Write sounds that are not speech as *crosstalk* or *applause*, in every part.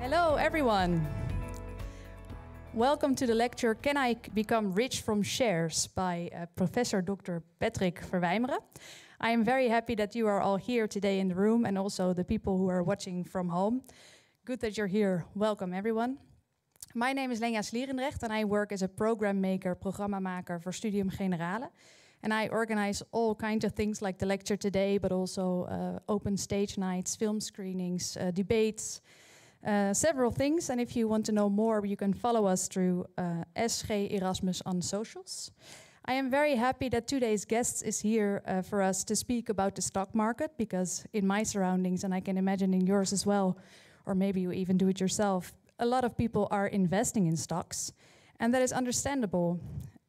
Hello, everyone. Welcome to the lecture Can I Become Rich from Shares by uh, Professor Dr. Patrick Verwijmeren. I am very happy that you are all here today in the room and also the people who are watching from home. Good that you're here. Welcome, everyone. My name is Lenja Slierendrecht and I work as a program maker, programmamaker for Studium Generale. And I organize all kinds of things like the lecture today, but also uh, open stage nights, film screenings, uh, debates, uh, several things. And if you want to know more, you can follow us through uh, SG Erasmus on socials. I am very happy that today's guest is here uh, for us to speak about the stock market because in my surroundings, and I can imagine in yours as well, or maybe you even do it yourself, a lot of people are investing in stocks. And that is understandable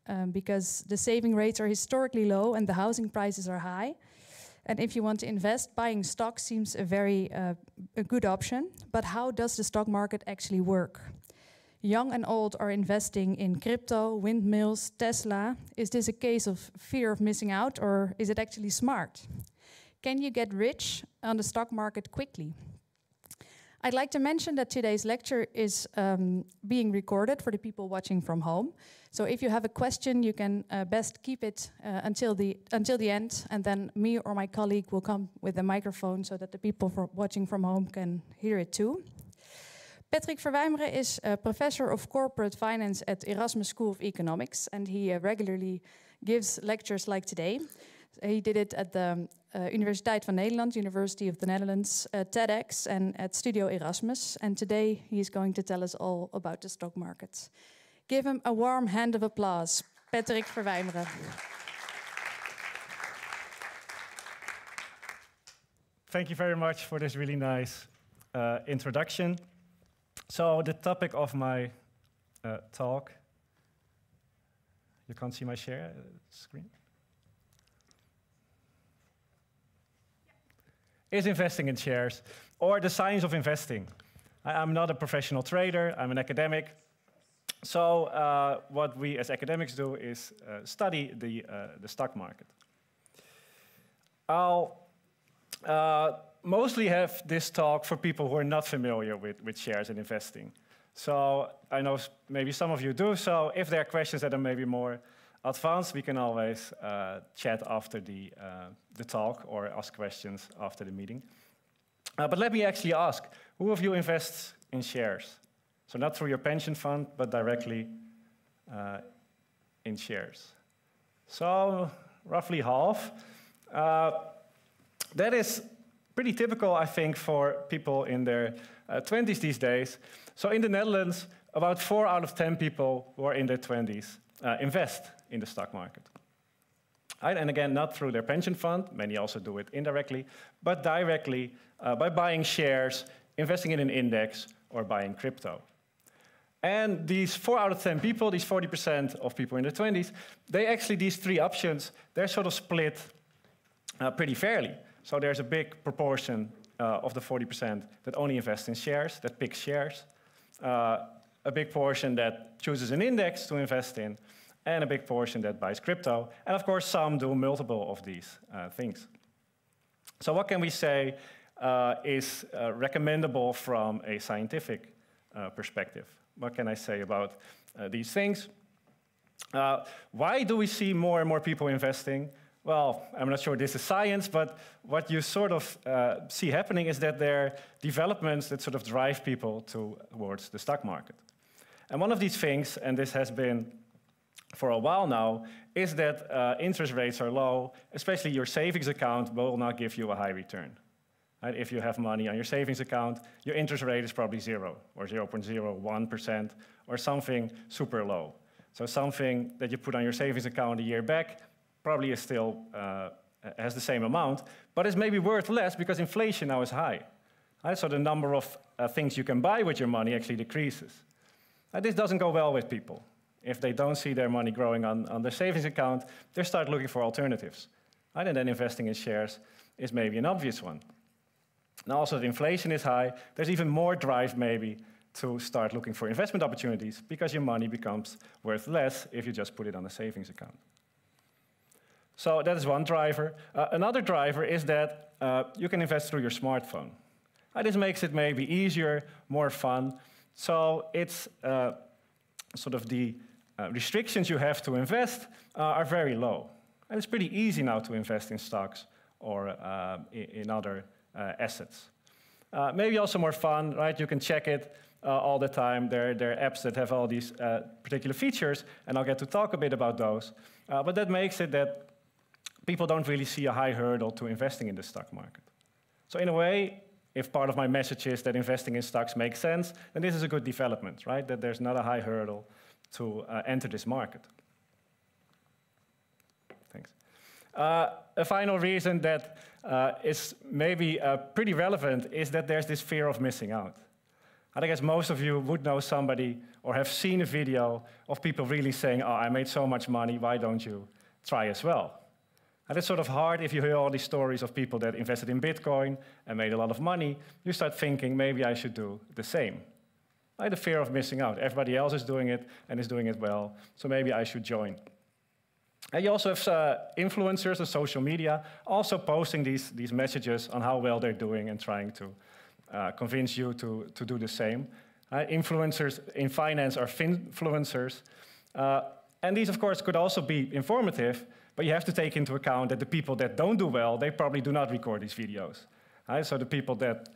um, because the saving rates are historically low and the housing prices are high. And if you want to invest, buying stock seems a very uh, a good option. But how does the stock market actually work? Young and old are investing in crypto, windmills, Tesla. Is this a case of fear of missing out, or is it actually smart? Can you get rich on the stock market quickly? I'd like to mention that today's lecture is um, being recorded for the people watching from home. So if you have a question, you can uh, best keep it uh, until the until the end, and then me or my colleague will come with a microphone so that the people from watching from home can hear it too. Patrick Verwijmeren is a professor of corporate finance at Erasmus School of Economics, and he uh, regularly gives lectures like today. He did it at the uh, Universiteit van Nederland, University of the Netherlands, uh, TEDx, and at Studio Erasmus. And today he's going to tell us all about the stock market. Give him a warm hand of applause, Patrick Verwijmeren. Thank you very much for this really nice uh, introduction. So the topic of my uh, talk, you can't see my share screen? Is investing in shares or the science of investing. I, am not a professional trader, I'm an academic. So uh, what we as academics do is uh, study the, uh, the stock market. I'll uh, mostly have this talk for people who are not familiar with, with shares and investing. So I know maybe some of you do, so if there are questions that are maybe more advanced, we can always uh, chat after the, uh, the talk or ask questions after the meeting. Uh, but let me actually ask, who of you invests in shares? So not through your pension fund, but directly uh, in shares. So roughly half. Uh, that is pretty typical, I think, for people in their 20s uh, these days. So in the Netherlands, about four out of 10 people who are in their 20s invest in the stock market. And again, not through their pension fund, many also do it indirectly, but directly uh, by buying shares, investing in an index, or buying crypto. And these four out of 10 people, these 40% of people in their 20s, they actually, these three options, they're sort of split uh, pretty fairly. So there's a big proportion uh, of the 40% that only invest in shares, that picks shares, uh, a big portion that chooses an index to invest in, and a big portion that buys crypto. And of course, some do multiple of these uh, things. So what can we say uh, is uh, recommendable from a scientific uh, perspective? What can I say about uh, these things? Uh, why do we see more and more people investing? Well, I'm not sure this is science, but what you sort of see happening is that there are developments that sort of drive people towards the stock market. And one of these things, and this has been for a while now is that uh, interest rates are low, especially your savings account will not give you a high return. Right? If you have money on your savings account, your interest rate is probably zero or 0.01% or something super low. So something that you put on your savings account a year back probably is still uh, has the same amount, but it's maybe worth less because inflation now is high. Right? So the number of uh, things you can buy with your money actually decreases. And this doesn't go well with people. If they don't see their money growing on, on their savings account, they start looking for alternatives. Right? And then investing in shares is maybe an obvious one. Now also the inflation is high, there's even more drive maybe to start looking for investment opportunities because your money becomes worth less if you just put it on a savings account. So that is one driver. Uh, another driver is that uh, you can invest through your smartphone. Uh, this makes it maybe easier, more fun. So it's uh, sort of the uh, restrictions you have to invest uh, are very low. And it's pretty easy now to invest in stocks or uh, in, other uh, assets. maybe also more fun, right? You can check it all the time. There, there are apps that have all these particular features, and I'll get to talk a bit about those. but that makes it that people don't really see a high hurdle to investing in the stock market. So in a way, if part of my message is that investing in stocks makes sense, then this is a good development, right? That there's not a high hurdle to uh, enter this market. Thanks. Uh, a final reason that uh, is maybe uh, pretty relevant is that there's this fear of missing out. I guess most of you would know somebody or have seen a video of people really saying, oh, I made so much money, why don't you try as well? And it's sort of hard if you hear all these stories of people that invested in Bitcoin and made a lot of money. You start thinking, maybe I should do the same. I had a fear of missing out. Everybody else is doing it and is doing it well, so maybe I should join. And you also have uh, influencers on social media also posting these, these messages on how well they're doing and trying to uh, convince you to, to do the same. Uh, influencers in finance are influencers. Uh, and these, of course, could also be informative, but you have to take into account that the people that don't do well, they probably do not record these videos. So the people that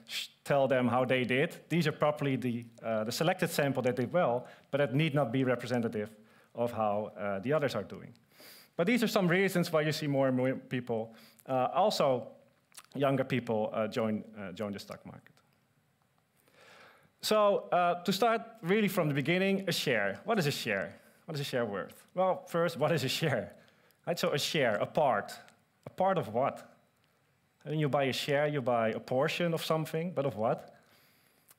tell them how they did, these are probably the, uh, the selected sample that did well, but that need not be representative of how uh, the others are doing. But these are some reasons why you see more and more people, uh, also younger people, uh, join, uh, join the stock market. So uh, to start really from the beginning, a share. What is a share? What is a share worth? Well, first, what is a share? Right, so a share, a part. A part of what? When you buy a share, you buy a portion of something, but of what?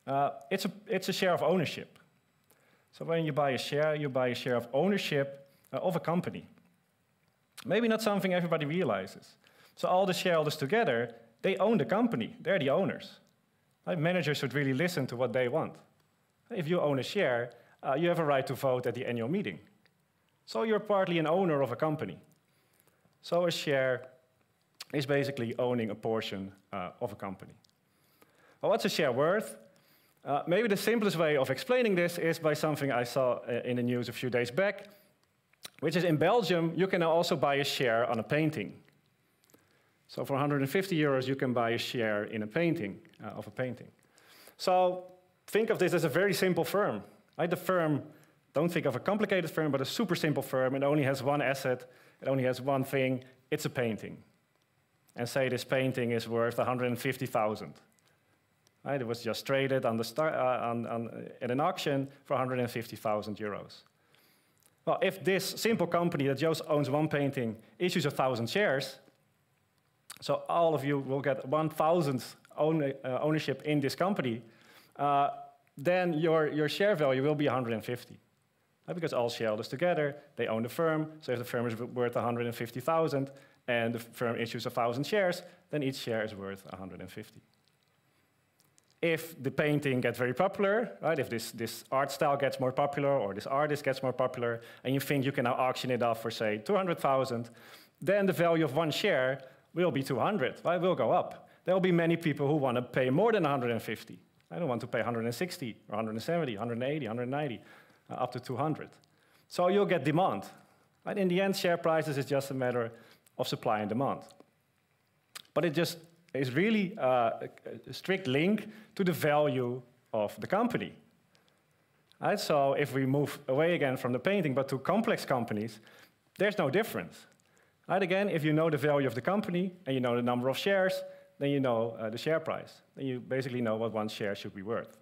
Uh, it's, a, it's a share of ownership. So when you buy a share, you buy a share of ownership uh, of a company. Maybe not something everybody realizes. So all the shareholders together, they own the company. They're the owners. Right? Managers should really listen to what they want. If you own a share, uh, you have a right to vote at the annual meeting. So you're partly an owner of a company. So a share is basically owning a portion uh, of a company. Well, what's a share worth? Uh, maybe the simplest way of explaining this is by something I saw uh, in the news a few days back, which is in Belgium, you can also buy a share on a painting. So for 150 euros, you can buy a share in a painting, uh, of a painting. So think of this as a very simple firm. Right? The firm, don't think of a complicated firm, but a super simple firm. It only has one asset, it only has one thing, it's a painting. And say this painting is worth 150,000. Right, it was just traded on the uh, on, on, at an auction for 150,000 euros. Well, if this simple company that just owns one painting issues a 1,000 shares, so all of you will get 1,000th own, uh, ownership in this company, uh, then your, your share value will be 150 because all shareholders together, they own the firm. So if the firm is worth 150,000 and the firm issues 1,000 shares, then each share is worth 150. If the painting gets very popular, right, if this, this art style gets more popular or this artist gets more popular, and you think you can now auction it off for, say, 200,000, then the value of one share will be 200, right, will go up. There will be many people who want to pay more than 150. I don't want to pay 160 or 170, 180, 190 uh, up to 200. So you'll get demand. Right? In the end, share prices is just a matter of supply and demand. But it just is really uh, a strict link to the value of the company. Right? So if we move away again from the painting, but to complex companies, there's no difference. Right? Again, if you know the value of the company and you know the number of shares, then you know uh, the share price. Then you basically know what one share should be worth.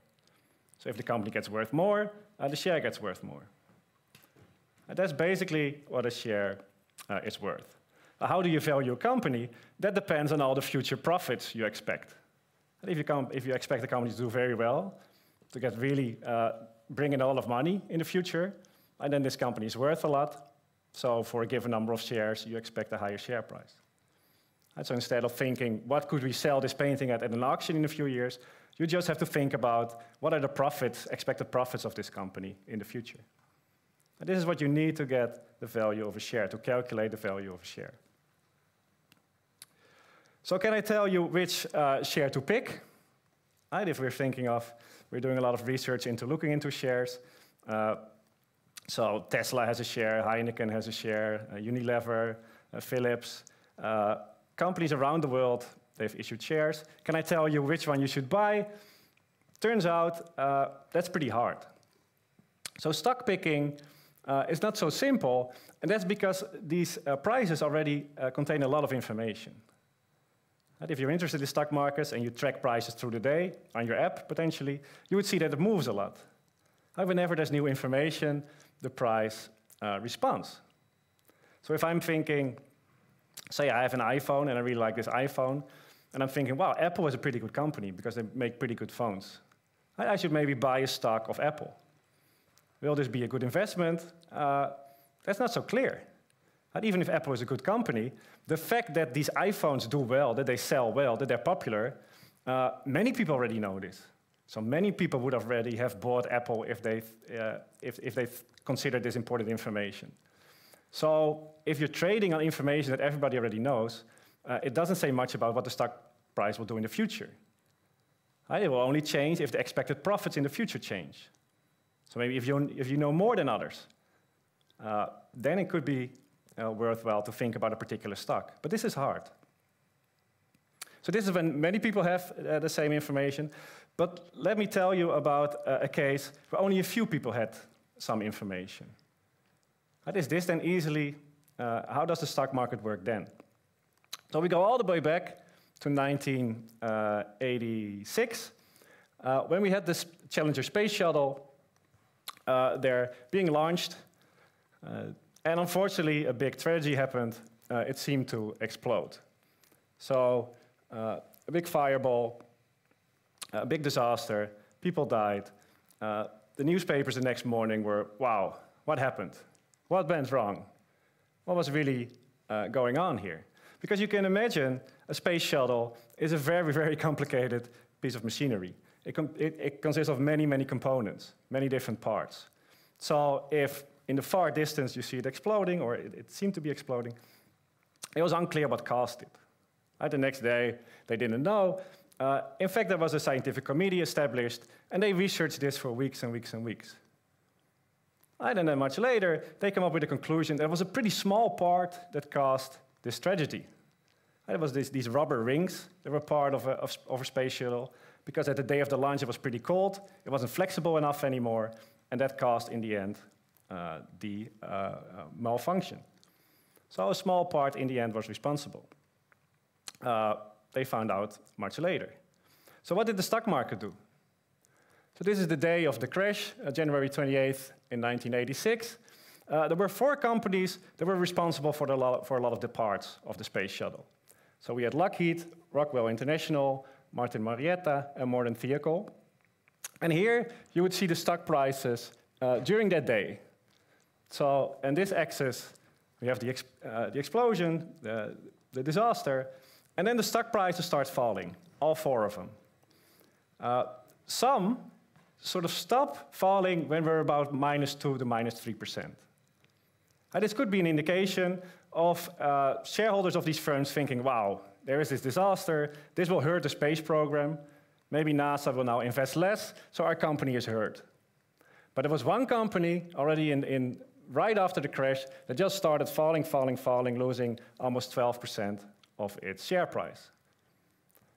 So if the company gets worth more, uh, the share gets worth more. And that's basically what a share uh, is worth. How do you value a company? That depends on all the future profits you expect. And if you, if you expect the company to do very well, to get really uh, bring in a lot of money in the future, and then this company is worth a lot, so for a given number of shares, you expect a higher share price. And so instead of thinking, what could we sell this painting at at an auction in a few years, you just have to think about what are the profits, expected profits of this company in the future. And this is what you need to get the value of a share, to calculate the value of a share. So can I tell you which uh, share to pick? Right? If we're thinking of, we're doing a lot of research into looking into shares. Uh, so Tesla has a share, Heineken has a share, uh, Unilever, uh, Philips. Uh, companies around the world, they've issued shares. Can I tell you which one you should buy? Turns out uh, that's pretty hard. So stock picking is not so simple, and that's because these prices already contain a lot of information. And if you're interested in stock markets and you track prices through the day on your app, potentially, you would see that it moves a lot. And whenever there's new information, the price uh, responds. So if I'm thinking, say I have an iPhone and I really like this iPhone, and I'm thinking, wow, Apple is a pretty good company because they make pretty good phones. I, should maybe buy a stock of Apple. Will this be a good investment? Uh, that's not so clear. And even if Apple is a good company, the fact that these iPhones do well, that they sell well, that they're popular, uh, many people already know this. So many people would already have bought Apple if they uh, if, if they considered this important information. So if you're trading on information that everybody already knows, uh, it doesn't say much about what the stock price will do in the future. Uh, it will only change if the expected profits in the future change. So maybe if you, if you know more than others, uh, then it could be uh, worthwhile to think about a particular stock. But this is hard. So this is when many people have uh, the same information. But let me tell you about uh, a case where only a few people had some information. How is this then easily, uh, how does the stock market work then? So we go all the way back to 1986, uh, when we had this Challenger space shuttle uh, there being launched. Uh, and unfortunately, a big tragedy happened. Uh, it seemed to explode. So uh, a big fireball, a big disaster, people died. Uh, the newspapers the next morning were, wow, what happened? What went wrong? What was really uh, going on here? Because you can imagine a space shuttle is a very, very *laughs* complicated piece of machinery. It, it, it consists of many, many components, many different parts. So if in the far distance you see it exploding, or it, it seemed to be exploding, it was unclear what caused it. Right, the next day, they didn't know. Uh, in fact, there was a scientific committee established, and they researched this for weeks and weeks and weeks. And then much later, they came up with a conclusion that was a pretty small part that caused this tragedy. It was this, these rubber rings that were part of a, of, of a space shuttle, because at the day of the launch it was pretty cold, it wasn't flexible enough anymore, and that caused, in the end, uh, the uh, uh, malfunction. So a small part, in the end, was responsible. Uh, they found out much later. So what did the stock market do? So this is the day of the crash, uh, January 28th in 1986. Uh, there were four companies that were responsible for, for, a lot of the parts of the space shuttle. So we had Lockheed, Rockwell International, Martin Marietta, and Morton Thiokol. And here you would see the stock prices uh, during that day. So, in this axis, we have the, ex uh, the explosion, the, the, disaster, and then the stock prices start falling, all four of them. Uh, some sort of stop falling when we're about minus 2 to minus 3%. And this could be an indication of uh, shareholders of these firms thinking, wow, there is this disaster, this will hurt the space program, maybe NASA will now invest less, so our company is hurt. But there was one company already in, in right after the crash that just started falling, falling, falling, losing almost 12% of its share price.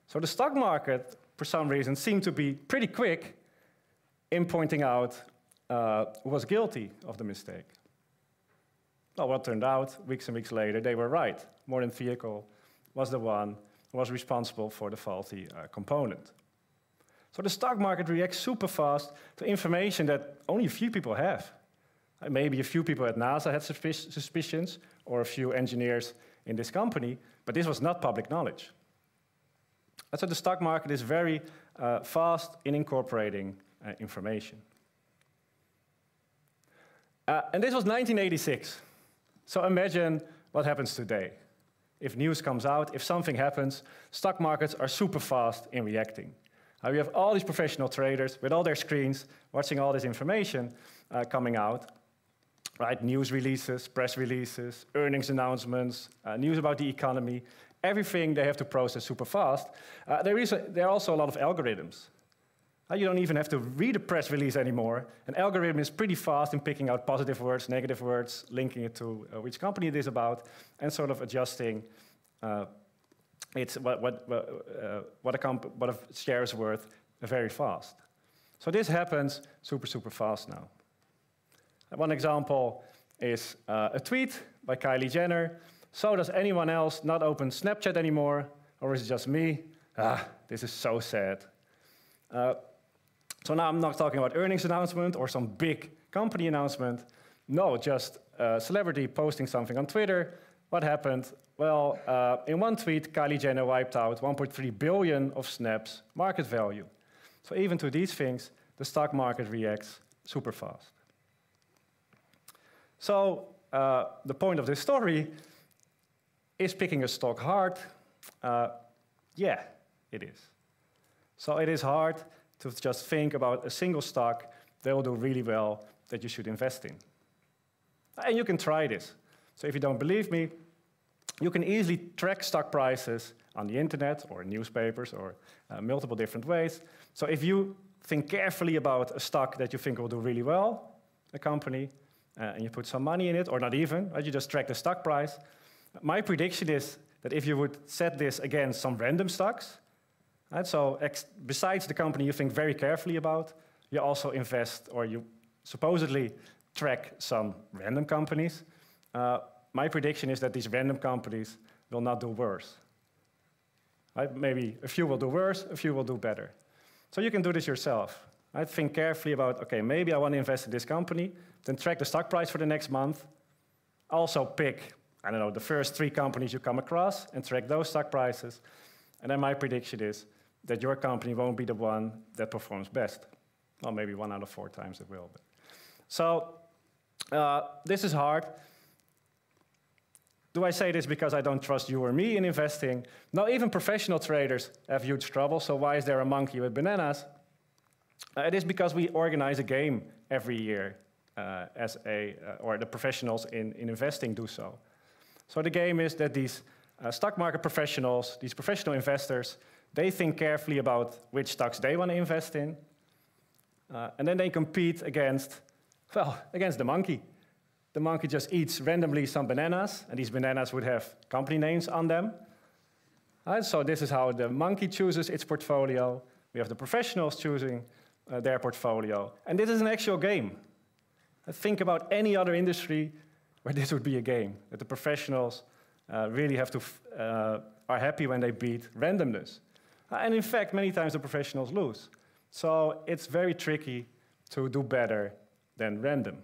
So the stock market, for some reason, seemed to be pretty quick in pointing out uh, who was guilty of the mistake. Well, what turned out, weeks and weeks later, they were right. Morton Thiokol was the one who was responsible for the faulty uh, component. So the stock market reacts super fast to information that only a few people have. Maybe a few people at NASA had suspicions, or a few engineers in this company, but this was not public knowledge. And so the stock market is very uh, fast in incorporating uh, information. Uh, and this was 1986. So imagine what happens today. If news comes out, if something happens, stock markets are super fast in reacting. Uh, we have all these professional traders with all their screens watching all this information uh, coming out, right? News releases, press releases, earnings announcements, uh, news about the economy, everything they have to process super fast. Uh, there, is a, there are also a lot of algorithms. Uh, you don't even have to read a press release anymore. An algorithm is pretty fast in picking out positive words, negative words, linking it to uh, which company it is about, and sort of adjusting uh, it's what, what, uh, what, a comp what a share is worth very fast. So this happens super, super fast now. One example is uh, a tweet by Kylie Jenner. So does anyone else not open Snapchat anymore? Or is it just me? Ah, this is so sad. Uh, so now I'm not talking about earnings announcement or some big company announcement. No, just a celebrity posting something on Twitter. What happened? Well, uh, in one tweet, Kylie Jenner wiped out 1.3 billion of Snap's market value. So even to these things, the stock market reacts super fast. So uh, the point of this story is picking a stock hard. Uh, yeah, it is. So it is hard to just think about a single stock that will do really well that you should invest in. And you can try this. So if you don't believe me, you can easily track stock prices on the internet or newspapers or uh, multiple different ways. So if you think carefully about a stock that you think will do really well, a company, uh, and you put some money in it, or not even, right? you just track the stock price. My prediction is that if you would set this against some random stocks, right? so besides the company you think very carefully about, you also invest or you supposedly track some random companies. Uh, my prediction is that these random companies will not do worse. Right? Maybe a few will do worse, a few will do better. So you can do this yourself. Right? Think carefully about, okay, maybe I want to invest in this company, then track the stock price for the next month. Also pick, I don't know, the first three companies you come across and track those stock prices. And then my prediction is that your company won't be the one that performs best. Well, maybe one out of four times it will. But. So uh, this is hard. Do I say this because I don't trust you or me in investing? No, even professional traders have huge trouble, so why is there a monkey with bananas? Uh, it is because we organize a game every year as a, uh, or the professionals in, in investing do so. So the game is that these uh, stock market professionals, these professional investors, they think carefully about which stocks they want to invest in, uh, and then they compete against, well, against the monkey. The monkey just eats randomly some bananas, and these bananas would have company names on them. Uh, so this is how the monkey chooses its portfolio. We have the professionals choosing uh, their portfolio. And this is an actual game. Think about any other industry where this would be a game, that the professionals uh, really have to uh, are happy when they beat randomness. Uh, and in fact, many times the professionals lose. So it's very tricky to do better than random.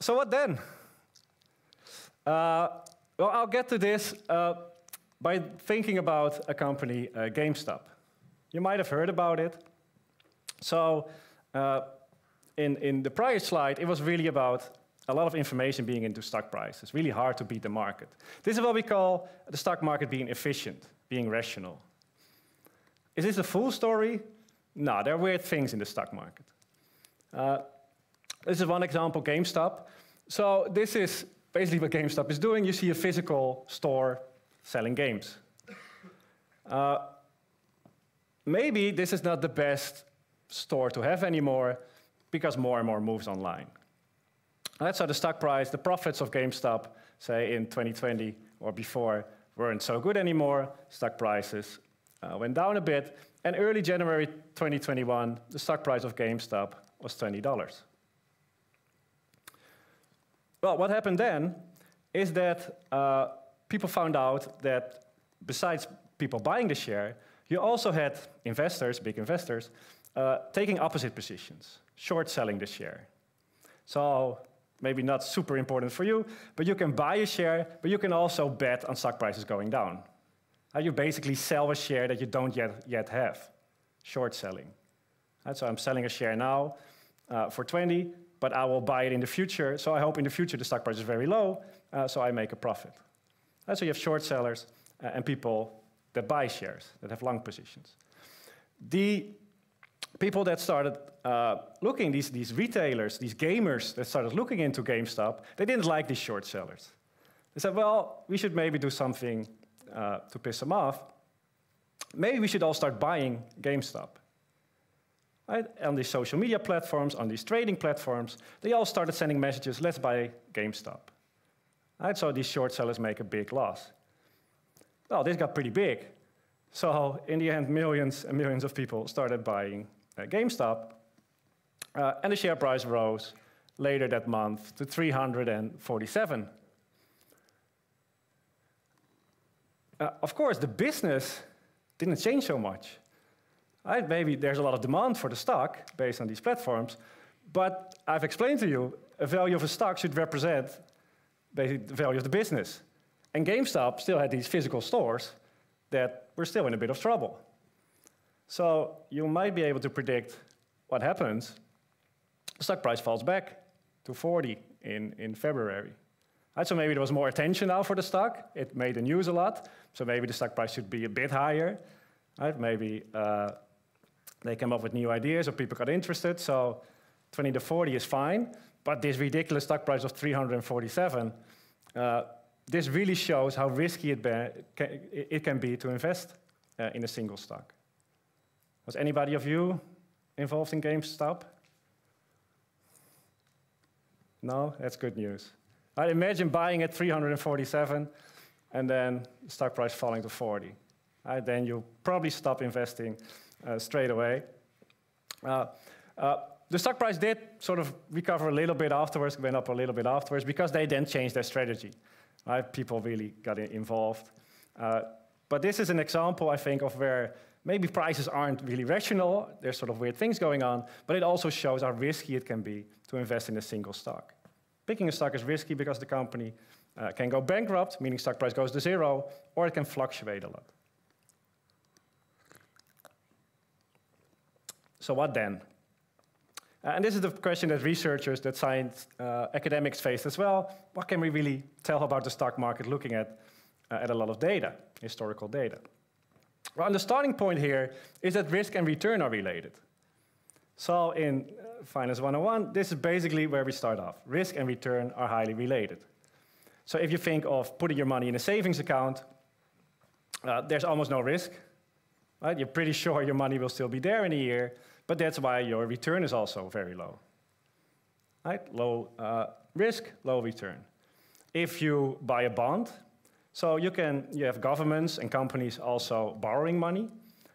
So what then? Uh, well, I'll get to this uh, by thinking about a company, uh, GameStop. You might have heard about it. So uh, in, in the prior slide, it was really about a lot of information being into stock price. It's really hard to beat the market. This is what we call the stock market being efficient, being rational. Is this a full story? No, there are weird things in the stock market. Uh, this is one example, GameStop. So this is basically what GameStop is doing. You see a physical store selling games. Uh, maybe this is not the best store to have anymore because more and more moves online. That's how the stock price, the profits of GameStop, say in 2020 or before, weren't so good anymore. Stock prices uh, went down a bit. And early January 2021, the stock price of GameStop was $20. Well, what happened then is that uh, people found out that besides people buying the share, you also had investors, big investors, uh, taking opposite positions, short selling the share. So maybe not super important for you, but you can buy a share, but you can also bet on stock prices going down. Uh, you basically sell a share that you don't yet, yet have, short selling. So I'm selling a share now uh, for 20, but I will buy it in the future. So I hope in the future the stock price is very low, uh, so I make a profit. So you have short sellers uh, and people that buy shares, that have long positions. The people that started uh, looking, these, these retailers, these gamers that started looking into GameStop, they didn't like these short sellers. They said, well, we should maybe do something uh, to piss them off. maybe we should all start buying GameStop. Right? On these social media platforms, on these trading platforms, they all started sending messages, let's buy GameStop. Right? So these short sellers make a big loss. Well, this got pretty big. So in the end, millions and millions of people started buying GameStop, uh, and the share price rose later that month to 347. Uh, of course, the business didn't change so much. Right? Maybe there's a lot of demand for the stock based on these platforms, but I've explained to you, a value of a stock should represent basically the value of the business. And GameStop still had these physical stores that were still in a bit of trouble. So you might be able to predict what happens. The stock price falls back to 40 in, in February. Right, so maybe there was more attention now for the stock. It made the news a lot. So maybe the stock price should be a bit higher. Right? Maybe uh, they came up with new ideas or people got interested. So 20 to 40 is fine. But this ridiculous stock price of 347, uh, this really shows how risky it, it can be to invest uh, in a single stock. Was anybody of you involved in GameStop? No? That's good news. I imagine buying at 347 and then the stock price falling to 40. Right, then you probably stop investing uh, straight away. Uh, uh, the stock price did sort of recover a little bit afterwards, went up a little bit afterwards, because they then changed their strategy. Right? People really got involved. Uh, but this is an example, I think, of where maybe prices aren't really rational. There's sort of weird things going on, but it also shows how risky it can be to invest in a single stock. Picking a stock is risky because the company uh, can go bankrupt, meaning stock price goes to zero, or it can fluctuate a lot. So what then? Uh, and this is the question that researchers, that science uh, academics face as well. What can we really tell about the stock market looking at, uh, at a lot of data, historical data? Well, and the starting point here is that risk and return are related. So in uh, Finance 101, this is basically where we start off. Risk and return are highly related. So if you think of putting your money in a savings account, uh, there's almost no risk. Right? You're pretty *laughs* sure your money will still be there in a year, but that's why your return is also very low. Right? Low uh, risk, low return. If you buy a bond, so you can you have governments and companies also borrowing money.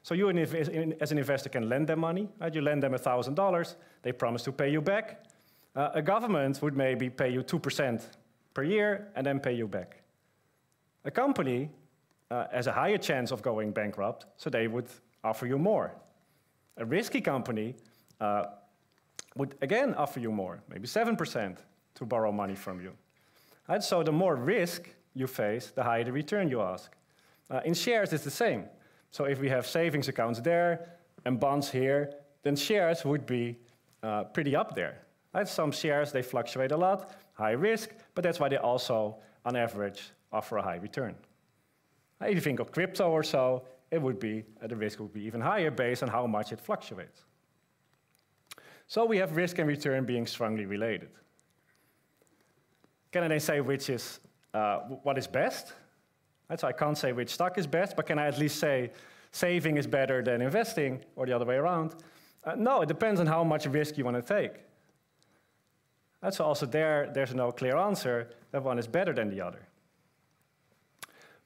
So you as an investor can lend them money. Right? You lend them $1,000, they promise to pay you back. Uh, a government would maybe pay you 2% per year and then pay you back. A company uh, has a higher chance of going bankrupt, so they would offer you more. A risky company uh, would again offer you more, maybe 7% to borrow money from you. So the more risk you face, the higher the return you ask. Uh, in shares, it's the same. So if we have savings accounts there and bonds here, then shares would be uh, pretty up there. Right? Some shares, they fluctuate a lot, high risk, but that's why they also, on average, offer a high return. If you think of crypto or so, it would be, uh, the risk would be even higher based on how much it fluctuates. So we have risk and return being strongly related. Can I then say which is, uh, what is best? Right, so I can't say which stock is best, but can I at least say saving is better than investing, or the other way around? Uh, no, it depends on how much risk you want to take. So also there, there's no clear answer that one is better than the other.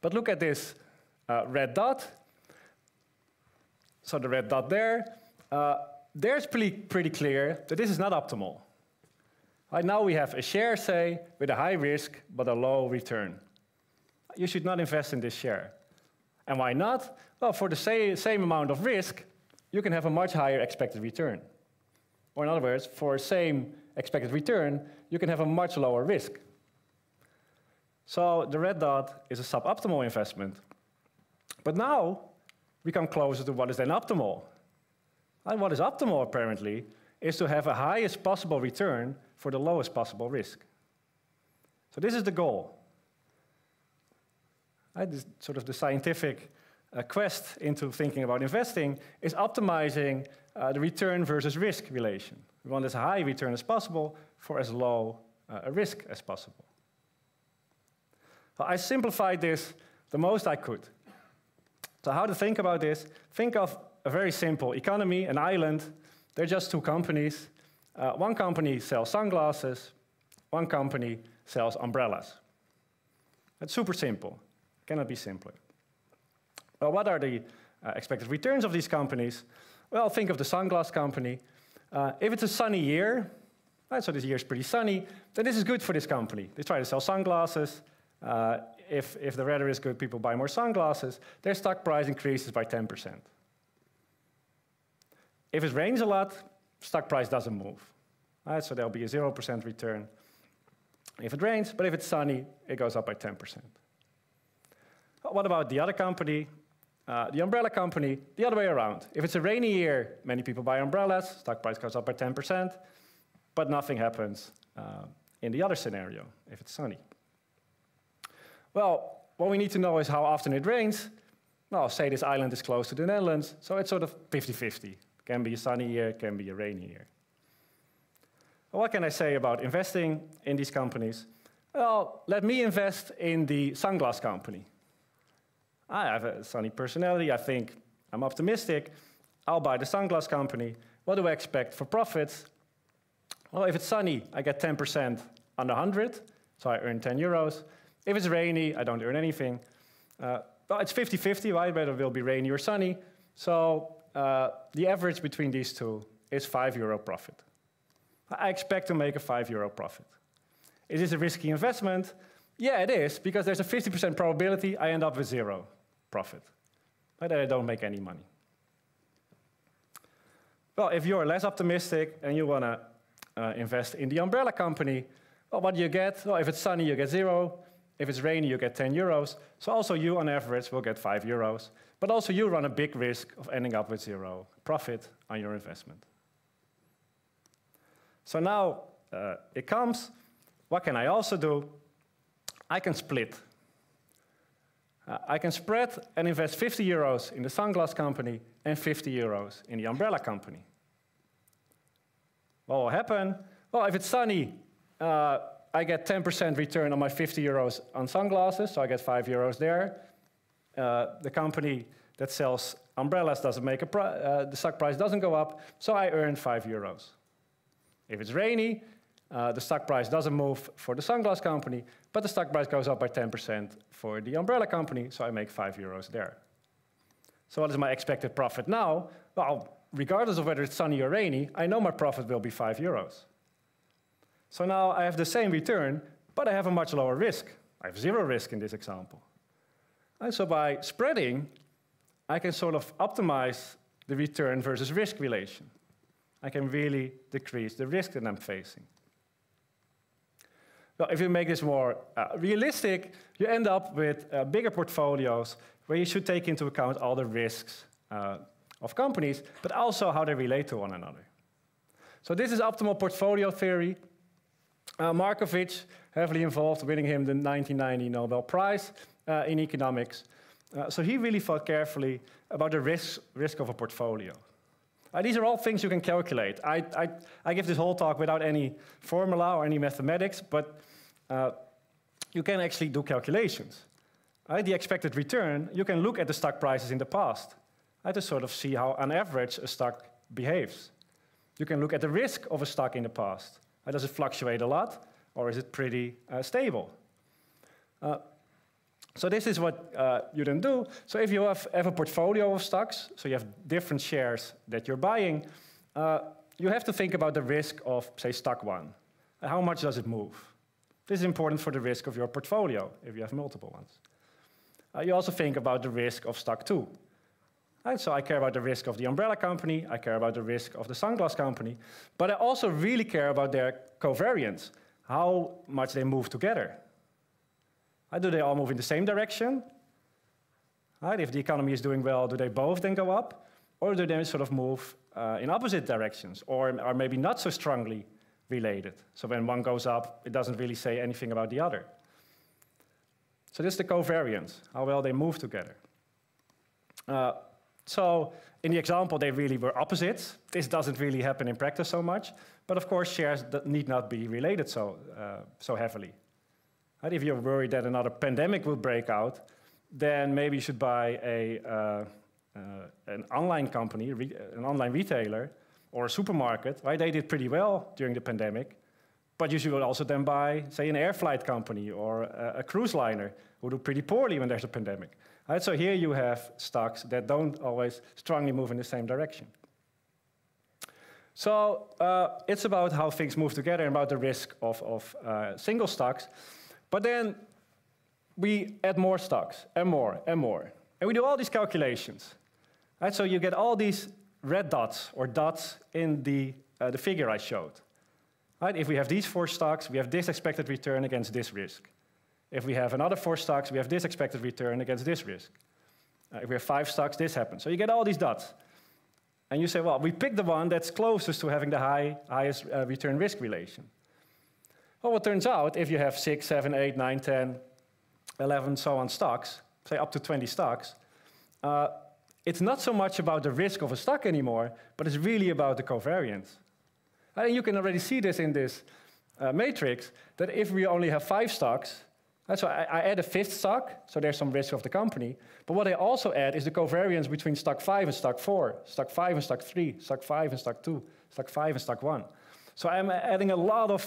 But look at this uh, red dot. So the red dot there, uh, there's pretty, pretty clear that this is not optimal. Right now we have a share, say, with a high risk but a low return. You should not invest in this share. And why not? Well, for the sa same amount of risk, you can have a much higher expected return. Or in other words, for the same expected return, you can have a much lower risk. So the red dot is a suboptimal investment. But now we come closer to what is then optimal. And what is optimal, apparently, is to have a highest possible return for the lowest possible risk. So this is the goal. Right, this sort of the scientific uh, quest into thinking about investing is optimizing uh, the return versus risk relation. We want as high return as possible for as low uh, a risk as possible. I simplified this the most I could. So how to think about this? Think of a very simple economy, an island. They're just two companies. Uh, one company sells sunglasses, one company sells umbrellas. That's super simple. Cannot be simpler. Well, what are the uh, expected returns of these companies? Well, think of the sunglass company. Uh, if it's a sunny year, right, so this year is pretty sunny, then this is good for this company. They try to sell sunglasses. Uh, if, if the weather is good, people buy more sunglasses. Their stock price increases by 10%. If it rains a lot, stock price doesn't move. Right, so there'll be a 0% return if it rains, but if it's sunny, it goes up by 10%. What about the other company, uh, the umbrella company, the other way around. If it's a rainy year, many people buy umbrellas, stock price goes up by 10%, but nothing happens uh, in the other scenario, if it's sunny. Well, what we need to know is how often it rains. Well, say this island is close to the Netherlands, so it's sort of 50-50. Can be a sunny year, can be a rainy year. What can I say about investing in these companies? Well, let me invest in the sunglass company. I have a sunny personality. I think I'm optimistic. I'll buy the sunglass company. What do I expect for profits? Well, if it's sunny, I get 10% on the 100, so I earn 10 euros. If it's rainy, I don't earn anything. Uh, well, it's 50-50, right? Whether it will be rainy or sunny. So uh, the average between these two is 5 euro profit. I expect to make a 5 euro profit. Is this a risky investment? Yeah, it is, because there's a 50% probability I end up with zero profit. But I don't make any money. Well, if you're less optimistic and you want to uh, invest in the umbrella company, well, what do you get? Well, if it's sunny, you get zero. If it's rainy, you get 10 euros. So also you, on average, will get 5 euros. But also you run a big risk of ending up with zero profit on your investment. So now uh, it comes. What can I also do? I can split uh, I can spread and invest 50 euros in the sunglass company and 50 euros in the umbrella company. What will happen? Well, if it's sunny, uh, I get 10% return on my 50 euros on sunglasses, so I get 5 euros there. Uh, the company that sells umbrellas doesn't make a uh, the stock price doesn't go up, so I earn 5 euros. If it's rainy, uh, the stock price doesn't move for the sunglass company, but the stock price goes up by 10% for the umbrella company, so I make 5 euros there. So what is my expected profit now? Well, regardless of whether it's sunny or rainy, I know my profit will be 5 euros. So now I have the same return, but I have a much lower risk. I have zero risk in this example. And so by spreading, I can sort of optimize the return versus risk relation. I can really decrease the risk that I'm facing. Well, if you make this more uh, realistic, you end up with uh, bigger portfolios where you should take into account all the risks uh, of companies, but also how they relate to one another. So this is optimal portfolio theory. Uh, Markowitz, heavily involved, winning him the 1990 Nobel Prize uh, in economics. Uh, so he really thought carefully about the risk, risk of a portfolio. Uh, these are all things you can calculate. I, I, I, give this whole talk without any formula or any mathematics, but uh, you can actually do calculations. Right? The expected return, you can look at the stock prices in the past right, to sort of see how, on average, a stock behaves. You can look at the risk of a stock in the past. Right? Does it fluctuate a lot, or is it pretty uh, stable? Uh, so this is what uh, you then do. So if you have, have, a portfolio of stocks, so you have different shares that you're buying, uh, you have to think about the risk of, say, stock one. How much does it move? This is important for the risk of your portfolio, if you have multiple ones. Uh, you also think about the risk of stock two. Right, so I care about the risk of the umbrella company, I care about the risk of the sunglass company, but I also really care about their covariance, how much they move together. Do they all move in the same direction? Right, if the economy is doing well, do they both then go up? Or do they sort of move uh, in opposite directions, or are maybe not so strongly related. So when one goes up, it doesn't really say anything about the other. So this is the covariance, how well they move together. Uh, so in the example, they really were opposites. This doesn't really happen in practice so much. But of course, shares need not be related so, uh, so heavily. Right? If you're worried that another pandemic will break out, then maybe you should buy a, uh, uh, an online company, an online retailer, or a supermarket, right? They did pretty well during the pandemic. But you should also then buy, say, an air flight company or a, a cruise liner who do pretty poorly when there's a pandemic. Right? So here you have stocks that don't always strongly move in the same direction. So uh, it's about how things move together and about the risk of, of uh, single stocks. But then we add more stocks and more and more. And we do all these calculations. Right? So you get all these red dots or dots in the, uh, the figure I showed. Right? If we have these four stocks, we have this expected return against this risk. If we have another four stocks, we have this expected return against this risk. Uh, if we have five stocks, this happens. So you get all these dots. And you say, well, we pick the one that's closest to having the high, highest uh, return risk relation. Well, it turns out if you have 6, 7, 8, 9, 10, 11, so on stocks, say up to 20 stocks, uh, it's not so much about the risk of a stock anymore, but it's really about the covariance. And you can already see this in this uh, matrix, that if we only have five stocks, so I, I, add a fifth stock, so there's some risk of the company. But what I also add is the covariance between stock 5 and stock 4, stock 5 and stock 3, stock 5 and stock 2, stock 5 and stock 1. So I'm adding a lot of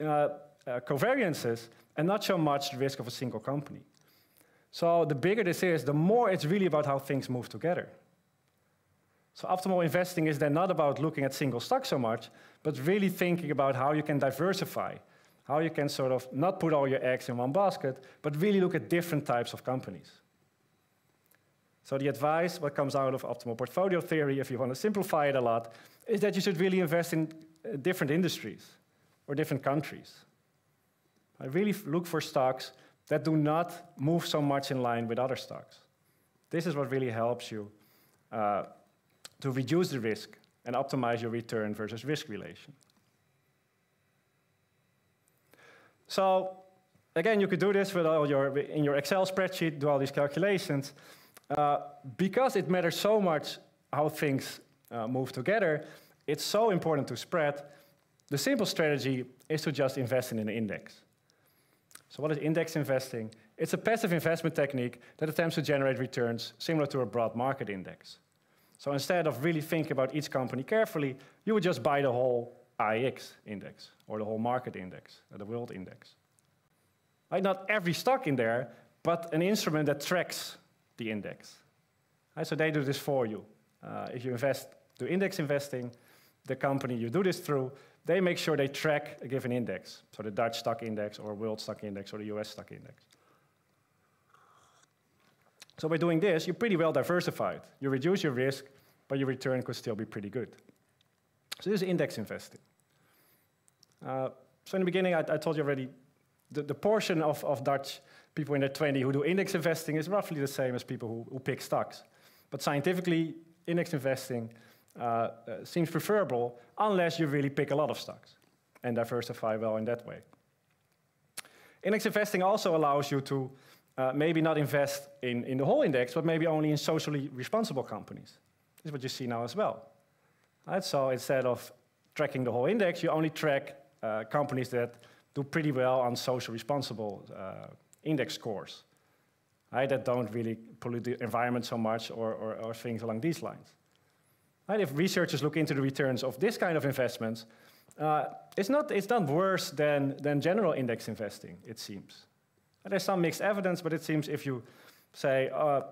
covariances and not so much the risk of a single company. So the bigger this is, the more it's really about how things move together. So optimal investing is then not about looking at single stocks so much, but really thinking about how you can diversify, how you can sort of not put all your eggs in one basket, but really look at different types of companies. So the advice, what comes out of optimal portfolio theory, if you want to simplify it a lot, is that you should really invest in uh, different industries or different countries. I really look for stocks that do not move so much in line with other stocks. This is what really helps you uh, to reduce the risk and optimize your return versus risk relation. So again, you could do this with all your, in your Excel spreadsheet, do all these calculations. Uh, because it matters so much how things uh, move together, it's so important to spread. The simple strategy is to just invest in an index. So what is index investing? It's a passive investment technique that attempts to generate returns similar to a broad market index. So instead of really thinking about each company carefully, you would just buy the whole AEX index or the whole market index, or the world index. Right? Not every stock in there, but an instrument that tracks the index. Right? So they do this for you. Uh, if you invest, do index investing, the company you do this through, they make sure they track a given index. So the Dutch stock index or world stock index or the US stock index. So by doing this, you're pretty well diversified. You reduce your risk, but your return could still be pretty good. So this is index investing. Uh, so in the beginning, I, I told you already, the, the portion of, of Dutch people in their 20 who do index investing is roughly the same as people who, who pick stocks. But scientifically, index investing uh, uh, seems preferable unless you really pick a lot of stocks and diversify well in that way. Index investing also allows you to uh, maybe not invest in, in the whole index, but maybe only in socially responsible companies. This is what you see now as well. Right? So instead of tracking the whole index, you only track uh, companies that do pretty well on social responsible uh, index scores, right? that don't really pollute the environment so much or, or, or things along these lines. Right? If researchers look into the returns of this kind of investments, uh, it's, not, it's not worse than, than general index investing, it seems. And there's some mixed evidence, but it seems if you say uh,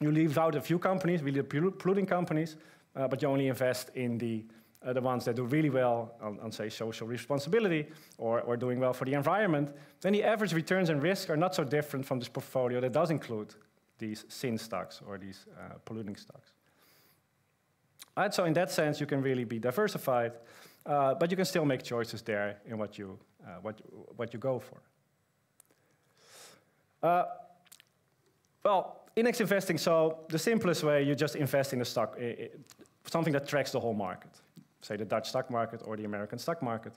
you leave out a few companies, really polluting companies, uh, but you only invest in the, uh, the ones that do really well on, on say, social responsibility or, or doing well for the environment, then the average returns and risk are not so different from this portfolio that does include these sin stocks or these uh, polluting stocks. Right, so in that sense, you can really be diversified, uh, but you can still make choices there in what you, uh, what, what you go for. Uh, well, index investing, so the simplest way, you just invest in a stock, something that tracks the whole market, say the Dutch stock market or the American stock market.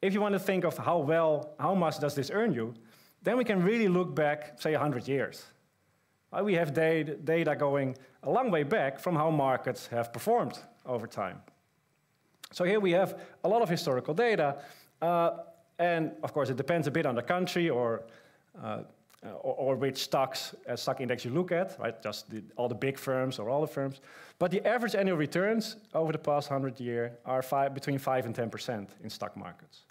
If you want to think of how well, how much does this earn you, then we can really look back, say, 100 years. Uh, we have data, going a long way back from how markets have performed over time. So here we have a lot of historical data, uh, and of course it depends a bit on the country or uh, or, or, which stocks, uh, stock index you look at, right? Just the, all the big firms or all the firms. But the average annual returns over the past 100 years are five, between 5 and 10% in stock markets.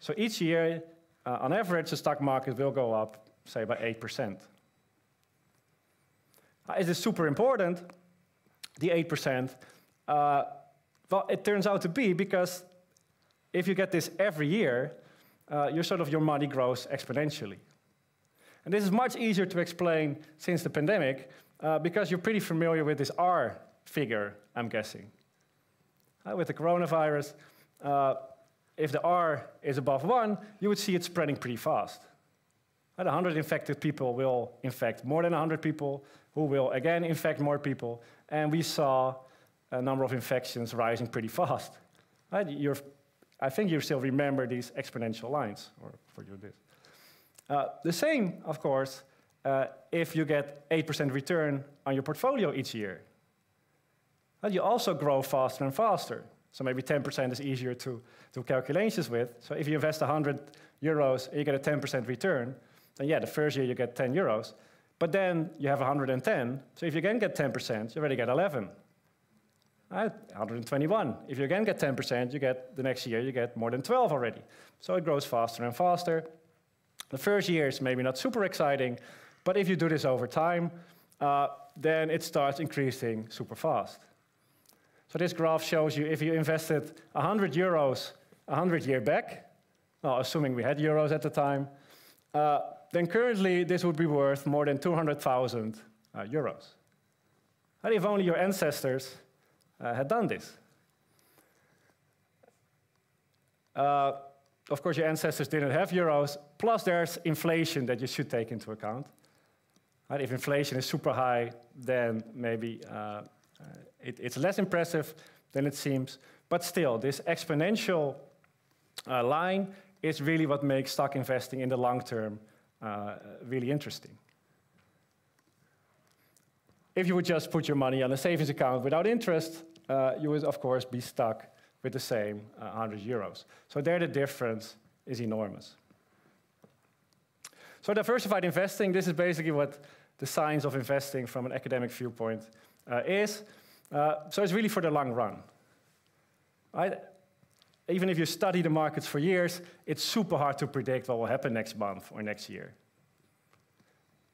So each year, uh, on average, the stock market will go up, say, by 8%. Uh, is this super important, the 8%? Uh, well, it turns out to be because if you get this every year, uh, your sort of your money grows exponentially. And this is much easier to explain since the pandemic uh, because you're pretty familiar with this R figure, I'm guessing. Uh, with the coronavirus, uh, if the R is above one, you would see it spreading pretty fast. At 100 infected people will infect more than 100 people, who will again infect more people, and we saw a number of infections rising pretty fast. Right? You're, I think you still remember these exponential lines, or for you this. Uh, the same, of course, uh, if you get 8% return on your portfolio each year. But you also grow faster and faster. So maybe 10% is easier to do calculations with. So if you invest 100 euros and you get a 10% return, then yeah, the first year you get 10 euros. But then you have 110. So if you again get 10%, you already get 11. Right? 121. If you again get 10%, you get the next year you get more than 12 already. So it grows faster and faster. The first year is maybe not super exciting, but if you do this over time, uh, then it starts increasing super fast. So this graph shows you if you invested 100 euros 100 year back, well, assuming we had euros at the time, uh, then currently this would be worth more than 200,000 uh, euros. And if only your ancestors uh, had done this. Uh, of course, your ancestors didn't have euros, plus there's inflation that you should take into account. Right? If inflation is super high, then maybe uh, uh, it, it's less impressive than it seems. But still, this exponential uh, line is really what makes stock investing in the long term uh, really interesting. If you would just put your money on a savings account without interest, uh, you would, of course, be stuck with the same uh, 100 euros. So there the difference is enormous. So diversified investing, this is basically what the science of investing from an academic viewpoint uh, is. Uh, so it's really for the long run. Right? Even if you study the markets for years, it's super hard to predict what will happen next month or next year.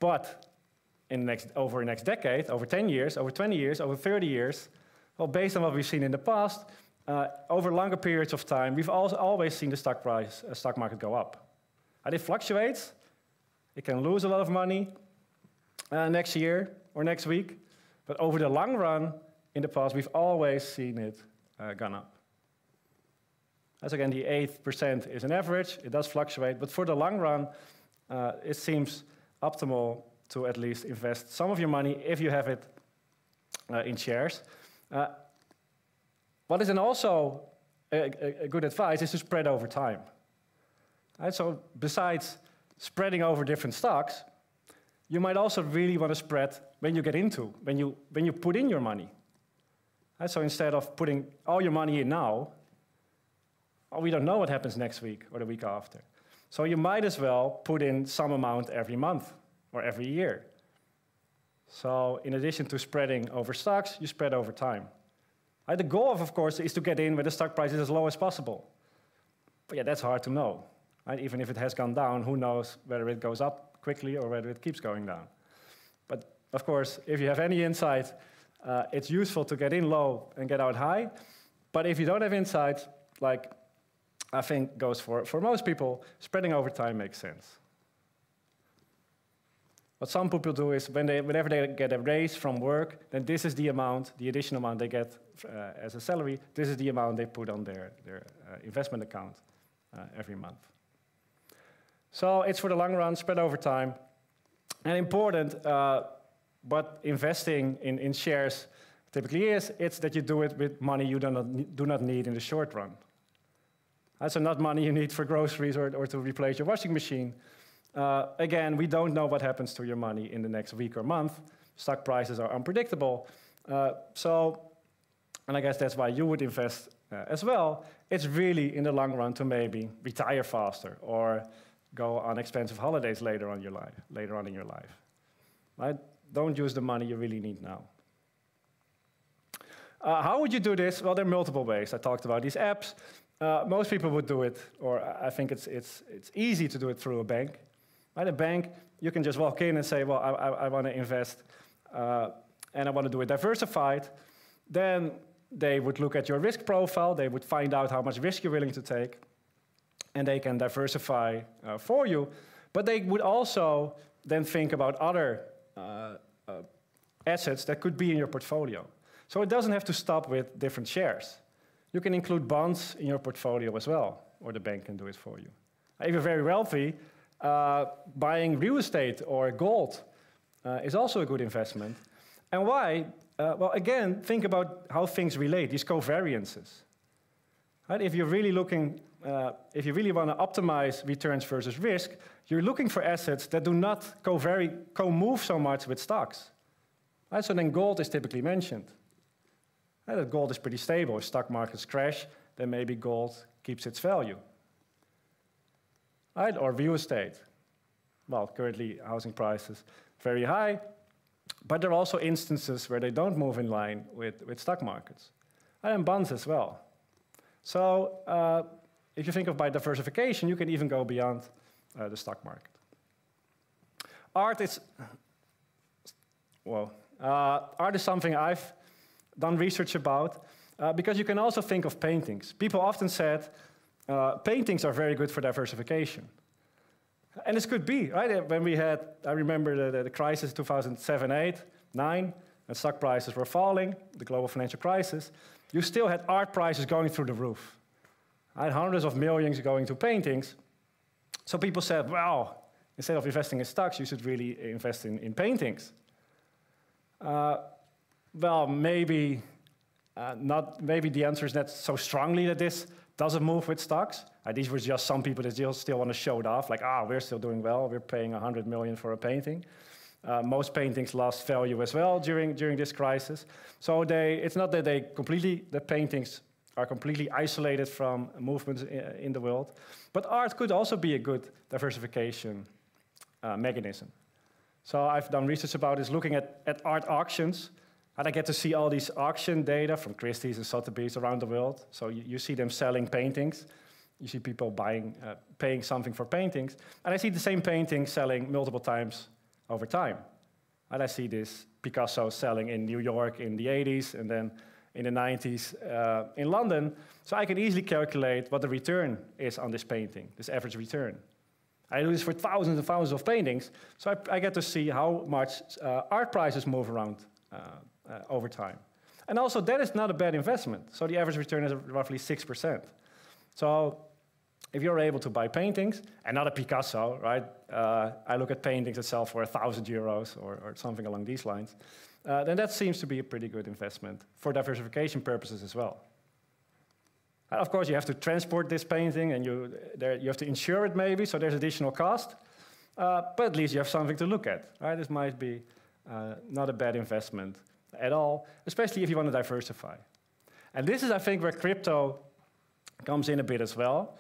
But in next, over the next decade, over 10 years, over 20 years, over 30 years, well, based on what we've seen in the past, uh, over longer periods of time, we've always seen the stock price, uh, stock market go up. And it fluctuates. It can lose a lot of money uh, next year or next week. But over the long run, in the past, we've always seen it uh, gone up. As again, the 8% is an average. It does fluctuate. But for the long run, uh, it seems optimal to at least invest some of your money, if you have it, uh, in shares. What is then also a, a, a, good advice is to spread over time. Right? So besides spreading over different stocks, you might also really want to spread when you get into, when you, when you put in your money. Right? So instead of putting all your money in now, we don't know what happens next week or the week after. So you might as well put in some amount every month or every year. So in addition to spreading over stocks, you spread over time. The goal, of course, is to get in where the stock price is as low as possible. But yeah, that's hard to know. Right? Even if it has gone down, who knows whether it goes up quickly or whether it keeps going down. But of course, if you have any insight, uh, it's useful to get in low and get out high. But if you don't have insight, like I think goes for, for most people, spreading over time makes sense. What some people do is when they, whenever they get a raise from work, then this is the amount, the additional amount they get uh, as a salary, this is the amount they put on their, their uh, investment account uh, every month. So it's for the long run, spread over time. And important, uh, but investing in, in shares typically is, it's that you do it with money you do not, do not need in the short run. That's not money you need for groceries or, or to replace your washing machine, uh, again, we don't know what happens to your money in the next week or month. Stock prices are unpredictable. Uh, so, and I guess that's why you would invest uh, as well. It's really in the long run to maybe retire faster or go on expensive holidays later on your life, later on in your life. Right? Don't use the money you really need now. Uh, how would you do this? Well, there are multiple ways. I talked about these apps. Uh, most people would do it, or I think it's, it's, it's easy to do it through a bank. Right? A bank, you can just walk in and say, well, I, I, I want to invest uh, and I want to do it diversified. Then they would look at your risk profile, they would find out how much risk you're willing to take, and they can diversify uh, for you. But they would also then think about other uh, uh, assets that could be in your portfolio. So it doesn't have to stop with different shares. You can include bonds in your portfolio as well, or the bank can do it for you. If you're very wealthy, uh, buying real estate or gold uh, is also a good investment. And why? Uh, well, again, think about how things relate, these covariances. Right? If you're really looking, uh, if you really want to optimize returns versus risk, you're looking for assets that do not co-move so much with stocks. Right? So then gold is typically mentioned. That gold is pretty stable. If stock markets crash, then maybe gold keeps its value. Right? Or real estate. Well, currently housing prices very high, but there are also instances where they don't move in line with, with stock markets. And bonds as well. So uh, if you think of by diversification, you can even go beyond uh, the stock market. Art is, well, uh, art is something I've done research about uh, because you can also think of paintings. People often said uh, paintings are very good for diversification. And this could be, right? When we had, I remember the, the, the crisis 2007, 8, 9, and stock prices were falling, the global financial crisis, you still had art prices going through the roof. I had hundreds of millions going to paintings. So people said, well, instead of investing in stocks, you should really invest in, in paintings. Uh, well, maybe uh, not. Maybe the answer is not so strongly that this doesn't move with stocks. Uh, these were just some people that still, still want to show it off, like, ah, we're still doing well. We're paying 100 million for a painting. Uh, most paintings lost value as well during, during this crisis. So they, it's not that they completely, the paintings are completely isolated from movements in, in the world, but art could also be a good diversification uh, mechanism. So I've done research about this, looking at, at art auctions, and I get to see all these auction data from Christie's and Sotheby's around the world. So you, you see them selling paintings. You see people buying, uh, paying something for paintings. And I see the same painting selling multiple times over time. And I see this Picasso selling in New York in the 80s and then in the 90s uh, in London. So I can easily calculate what the return is on this painting, this average return. I do this for thousands and thousands of paintings, so I, I get to see how much uh, art prices move around uh, uh, over time. And also, that is not a bad investment. So the average return is roughly 6%. So if you're able to buy paintings, and not a Picasso, right? Uh, I look at paintings that sell for 1,000 euros or, or, something along these lines, uh, then that seems to be a pretty good investment for diversification purposes as well. And of course, you have to transport this painting and you, there, you have to insure it maybe, so there's additional cost. Uh, but at least you have something to look at, right? This might be uh, not a bad investment at all, especially if you want to diversify. And this is, I think, where crypto comes in a bit as well.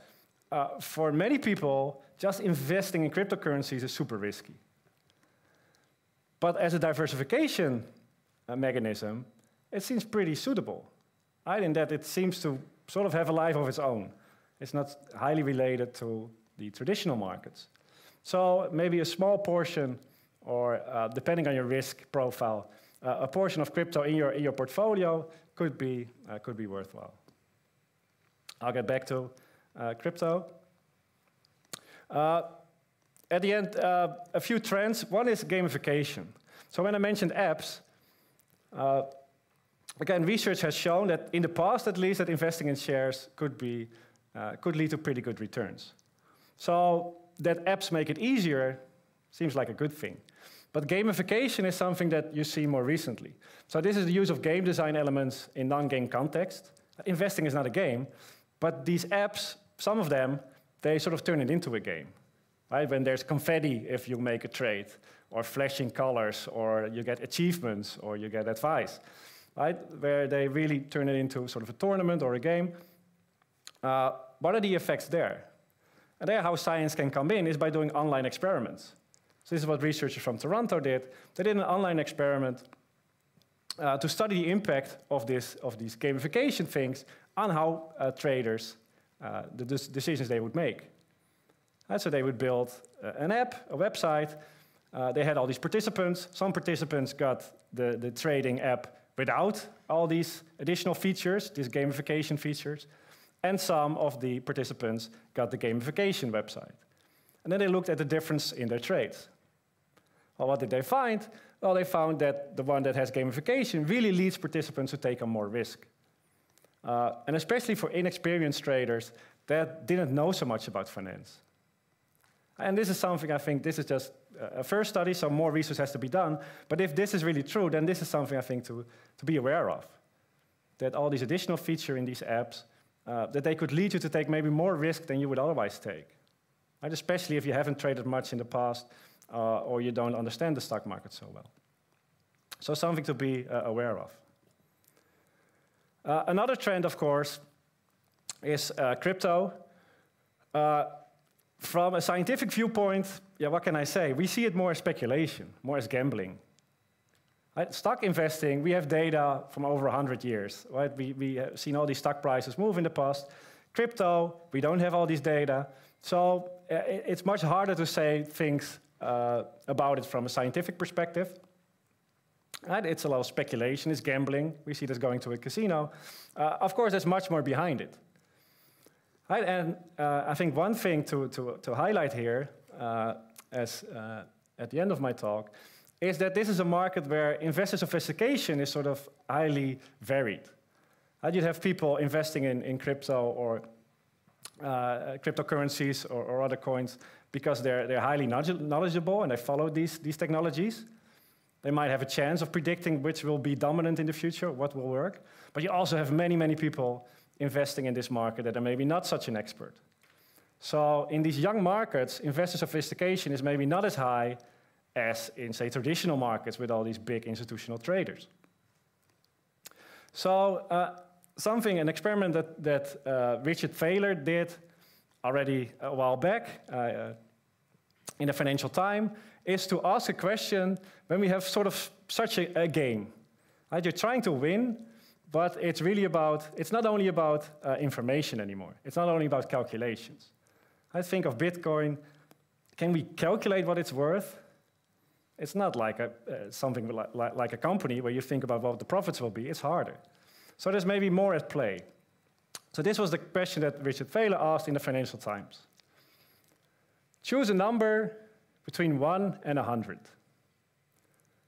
Uh, for many people, just investing in cryptocurrencies is super risky. But as a diversification uh, mechanism, it seems pretty suitable, right? In that it seems to sort of have a life of its own. It's not highly related to the traditional markets. So maybe a small portion, or uh, depending on your risk profile, uh, a portion of crypto in your, in your portfolio could be, uh, could be worthwhile. I'll get back to uh, crypto. Uh, at the end, uh, a few trends. One is gamification. So when I mentioned apps, again, research has shown that in the past, at least, that investing in shares could, be, could lead to pretty good returns. So that apps make it easier seems like a good thing. But gamification is something that you see more recently. So this is the use of game design elements in non-game context. Investing is not a game, but these apps, some of them, they sort of turn it into a game. Right? When there's confetti if you make a trade, or flashing colors, or you get achievements, or you get advice, right? Where they really turn it into sort of a tournament or a game. Uh, what are the effects there? And there, how science can come in is by doing online experiments. So this is what researchers from Toronto did. They did an online experiment uh, to study the impact of, this, of these gamification things on how uh, traders, uh, the decisions they would make. And so they would build uh, an app, a website. Uh, they had all these participants. Some participants got the, the trading app without all these additional features, these gamification features. And some of the participants got the gamification website. And then they looked at the difference in their trades. Well, what did they find? Well, they found that the one that has gamification really leads participants to take on more risk. Uh, and especially for inexperienced traders that didn't know so much about finance. And this is something I think this is just a first study, so more research has to be done. But if this is really true, then this is something I think to, to be aware of. That all these additional features in these apps, uh, that they could lead you to take maybe more risk than you would otherwise take. Right? Especially if you haven't traded much in the past uh, or you don't understand the stock market so well. So something to be uh, aware of. Uh, another trend, of course, is uh, crypto. Uh, from a scientific viewpoint, yeah, what can I say? We see it more as speculation, more as gambling. Right? Stock investing, we have data from over 100 years. Right? We, we have seen all these stock prices move in the past. Crypto, we don't have all these data. So uh, it's much harder to say things uh, about it from a scientific perspective. Right? It's a lot of speculation, it's gambling. We see this going to a casino. Uh, of course, there's much more behind it. Right? And uh, I think one thing to, to, to highlight here, uh, as uh, at the end of my talk, is that this is a market where investor sophistication is sort of highly varied. Right? You'd have people investing in, in crypto or uh, cryptocurrencies or, or, other coins because they're, they're highly knowledgeable and they follow these, these technologies. They might have a chance of predicting which will be dominant in the future, what will work. But you also have many, many people investing in this market that are maybe not such an expert. So in these young markets, investor sophistication is maybe not as high as in, say, traditional markets with all these big institutional traders. So uh, something, an experiment that, that uh, Richard Thaler did already a while back uh, uh in the Financial Times is to ask a question when we have sort of such a, a game. Right? You're trying to win, but it's really about, it's not only about uh, information anymore. It's not only about calculations. I think of Bitcoin, can we calculate what it's worth? It's not like a, uh, something like, like a company where you think about what the profits will be. It's harder. So there's maybe more at play. So this was the question that Richard Thaler asked in the Financial Times. Choose a number between 1 and 100.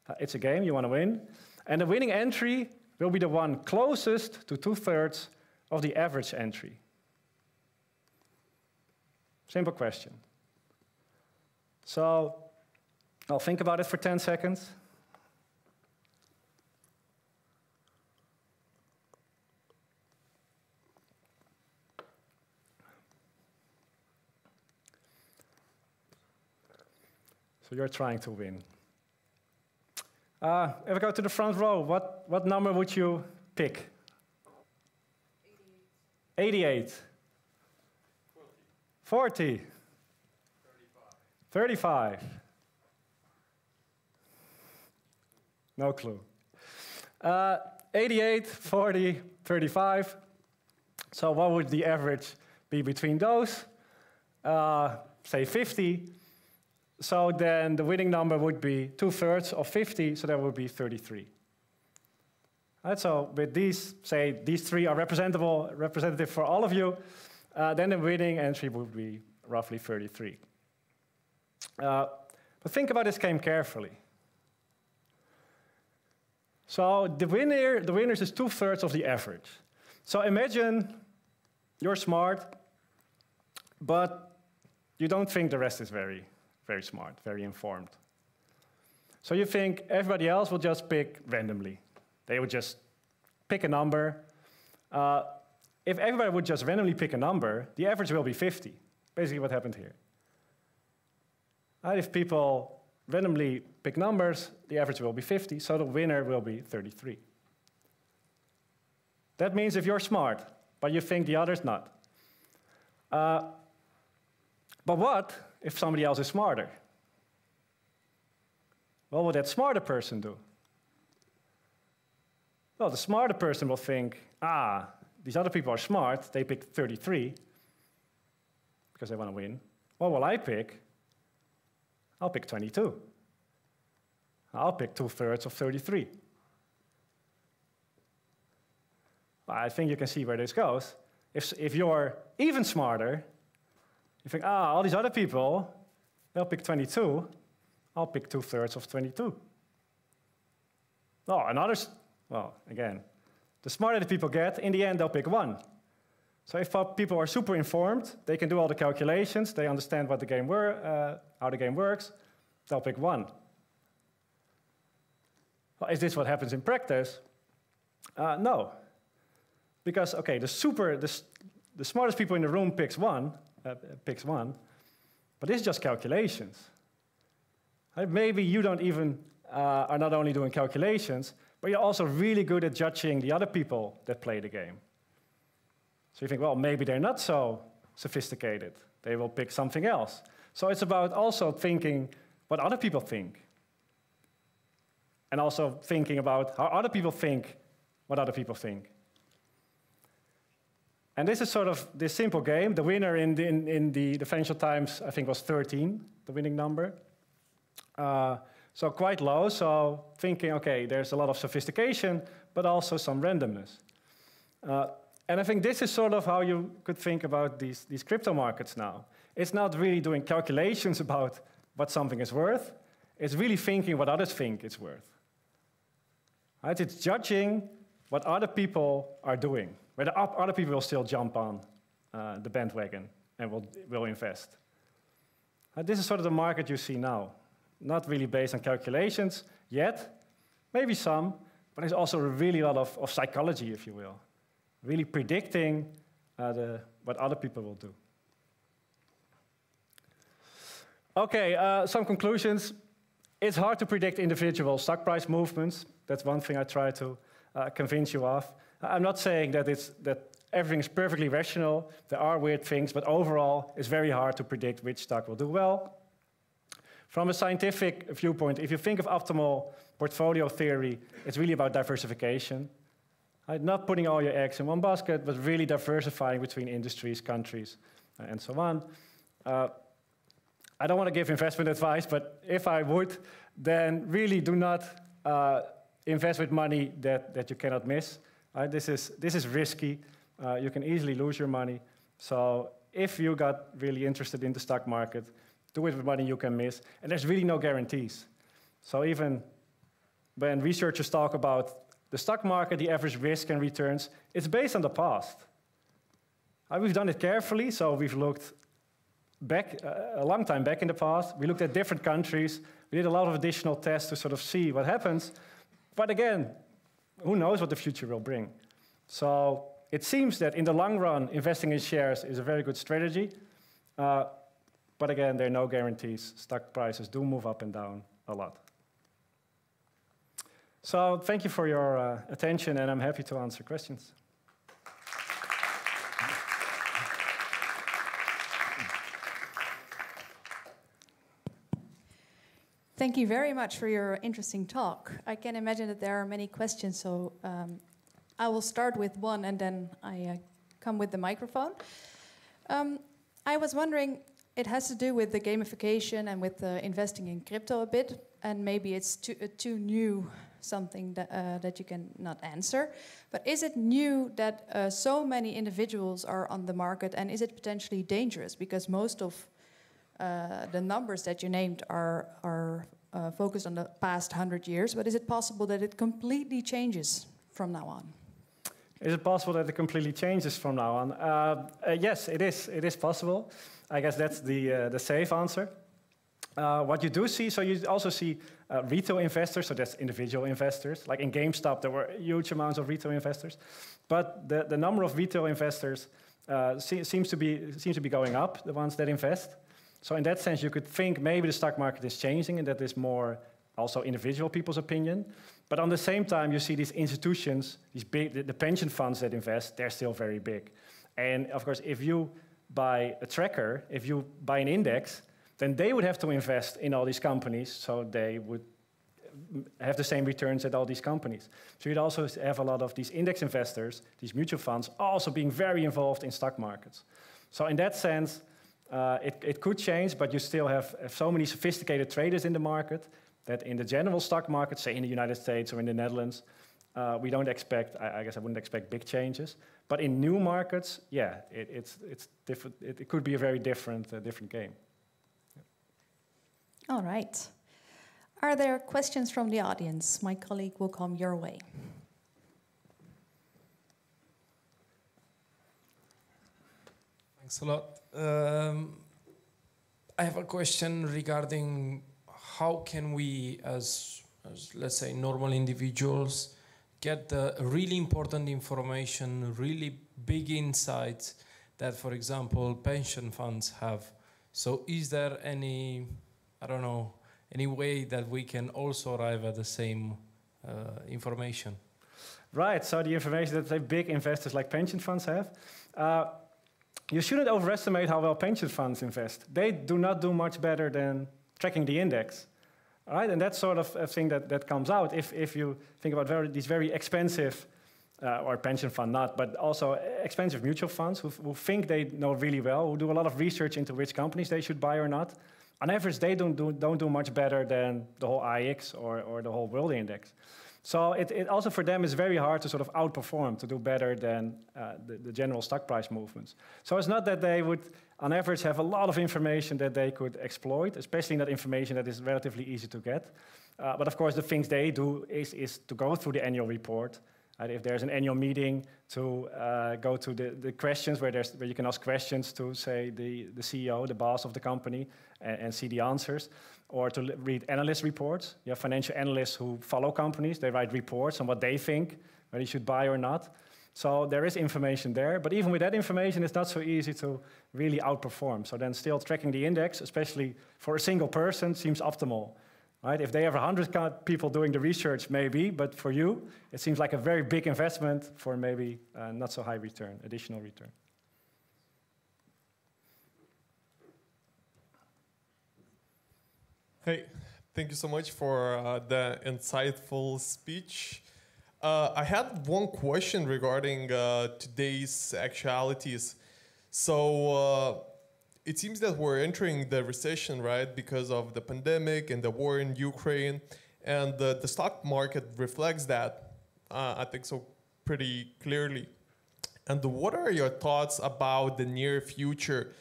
Uh, it's a game, you want to win. And the winning entry will be the one closest to two-thirds of the average entry. Simple question. So I'll think about it for 10 seconds. So you're trying to win. Uh, if I go to the front row, what, what number would you pick? 88. 88. 40. 40. 35. 35. No clue. Uh, 88, 40, 35. So what would the average be between those? Uh, say 50. So then the winning number would be two thirds of 50, so that would be 33. Right, so with these, say these three are representable, representative for all of you, uh, then the winning entry would be roughly 33. Uh, but think about this game carefully. So the winner, the winners is two thirds of the average. So imagine you're smart, but you don't think the rest is very very smart, very informed. So you think everybody else will just pick randomly. They would just pick a number. Uh, if everybody would just randomly pick a number, the average will be 50. Basically what happened here. Uh, if people randomly pick numbers, the average will be 50, so the winner will be 33. That means if you're smart, but you think the other's not, uh, But what if somebody else is smarter? What will that smarter person do? Well, the smarter person will think, ah, these other people are smart, they picked 33 because they want to win. What will I pick? I'll pick 22. I'll pick two thirds of 33. I think you can see where this goes. If, if you're even smarter, you think, ah, all these other people, they'll pick 22. I'll pick two thirds of 22. Oh, and others, well, again, the smarter the people get, in the end, they'll pick one. So if people are super informed, they can do all the calculations, they understand what the game wor uh, how the game works, they'll pick one. Well, is this what happens in practice? Uh, no. Because, okay, the super, the, the smartest people in the room picks one, uh, picks one, but it's just calculations. Right? Maybe you don't even uh, are not only doing calculations, but you're also really good at judging the other people that play the game. So you think, well, maybe they're not so sophisticated. They will pick something else. So it's about also thinking what other people think. And also thinking about how other people think what other people think. And this is sort of this simple game. The winner in the, in, in the, the Financial Times, I think, was 13, the winning number. Uh, so quite low, so thinking, okay, there's a lot of sophistication, but also some randomness. Uh, and I think this is sort of how you could think about these, these crypto markets now. It's not really doing calculations *laughs* about what something is worth, it's really thinking what others think it's worth. Right? It's judging what other people are doing, whether other people will still jump on uh, the bandwagon and will, will invest. Uh, this is sort of the market you see now not really based on calculations yet, maybe some, but there's also really a lot of, of psychology, if you will, really predicting uh, the, what other people will do. Okay, uh, some conclusions. It's hard to predict individual stock price movements. That's one thing I try to uh, convince you of. I'm not saying that, it's, that everything is perfectly rational. There are weird things, but overall, it's very hard to predict which stock will do well from a scientific viewpoint, if you think of optimal portfolio theory, it's really about diversification. Not putting all your eggs in one basket, but really diversifying between industries, countries, uh, and so on. Uh, I don't want to give investment advice, but if I would, then really do not uh, invest with money that, that you cannot miss. Right? This, is, this is risky. Uh, you can easily lose your money. So if you got really interested in the stock market, do it with money you can miss, and there's really no guarantees. So even when researchers talk about the stock market, the average risk and returns, it's based on the past. Uh, we've done it carefully, so we've looked back uh, a long time back in the past. We looked at different countries. We did a lot of additional tests to sort of see what happens. But again, who knows what the future will bring? So it seems that in the long run, investing in shares is a very good strategy. Uh, but again, there are no guarantees. Stock prices do move up and down a lot. So thank you for your uh, attention, and I'm happy to answer questions. Thank you very much for your interesting talk. I can imagine that there are many questions, so um, I will start with one and then I uh, come with the microphone. Um, I was wondering, it has to do with the gamification and with uh, investing in crypto a bit, and maybe it's too, uh, too new something that, uh, that you can not answer. But is it new that uh, so many individuals are on the market, and is it potentially dangerous? Because most of uh, the numbers that you named are, are uh, focused on the past 100 years, but is it possible that it completely changes from now on? Is it possible that it completely changes from now on? Uh, uh, yes, it is. It is possible. I guess that's the, uh, the safe answer. Uh, what you do see, so you also see uh, retail investors, so that's individual investors. Like in GameStop, there were huge amounts of retail investors. But the, the number of retail investors uh, se seems, to be, seems to be going up, the ones that invest. So in that sense, you could think maybe the stock market is changing and that is more also individual people's opinion. But on the same time, you see these institutions, these big, the, pension funds that invest, they're still very big. And of course, if you buy a tracker, if you buy an index, then they would have to invest in all these companies, so they would have the same returns at all these companies. So you'd also have a lot of these index investors, these mutual funds, also being very involved in stock markets. So in that sense, uh, it, it could change, but you still have, have so many sophisticated traders in the market that in the general stock market, say in the United States or in the Netherlands, uh, we don't expect, I, I, guess I wouldn't expect big changes. But in new markets, yeah, it, it's, it's different. It, it, could be a very different, uh, different game. All right. Are there questions from the audience? My colleague will come your way. Thanks a lot. Um, I have a question regarding how can we, as, as let's say normal individuals, get the really important information, really big insights that, for example, pension funds have. So, is there any, I don't know, any way that we can also arrive at the same uh, information? Right. So the information that big investors like pension funds have. Uh, you shouldn't overestimate how well pension funds invest. They do not do much better than tracking the index. Right? And that's sort of a thing that, that comes out if, if you think about very, these very expensive, uh, or pension fund not, but also expensive mutual funds who, who think they know really well, who do a lot of research into which companies they should buy or not. On average, they don't do, don't do much better than the whole AEX or, or the whole world index. So it, it, also for them is very hard to sort of outperform, to do better than uh, the, the, general stock price movements. So it's not that they would, on average, have a lot of information that they could exploit, especially not information that is relatively easy to get. Uh, but of course, the things they do is, is to go through the annual report. Uh, if there's an annual meeting, to uh, go to the, the questions where, there's, where you can ask questions to, say, the, the CEO, the boss of the company, and, and see the answers or to read analyst reports. You have financial analysts who follow companies. They write reports on what they think, whether you should buy or not. So there is information there, but even with that information, it's not so easy to really outperform. So then still tracking the index, especially for a single person, seems optimal. Right? If they have 100 people doing the research, maybe, but for you, it seems like a very big investment for maybe uh, not so high return, additional return. Hey, thank you so much for uh, the insightful speech. Uh, I had one question regarding uh, today's actualities. So uh, it seems that we're entering the recession, right, because of the pandemic and the war in Ukraine, and the, the stock market reflects that. Uh, I think so pretty clearly. And what are your thoughts about the near future?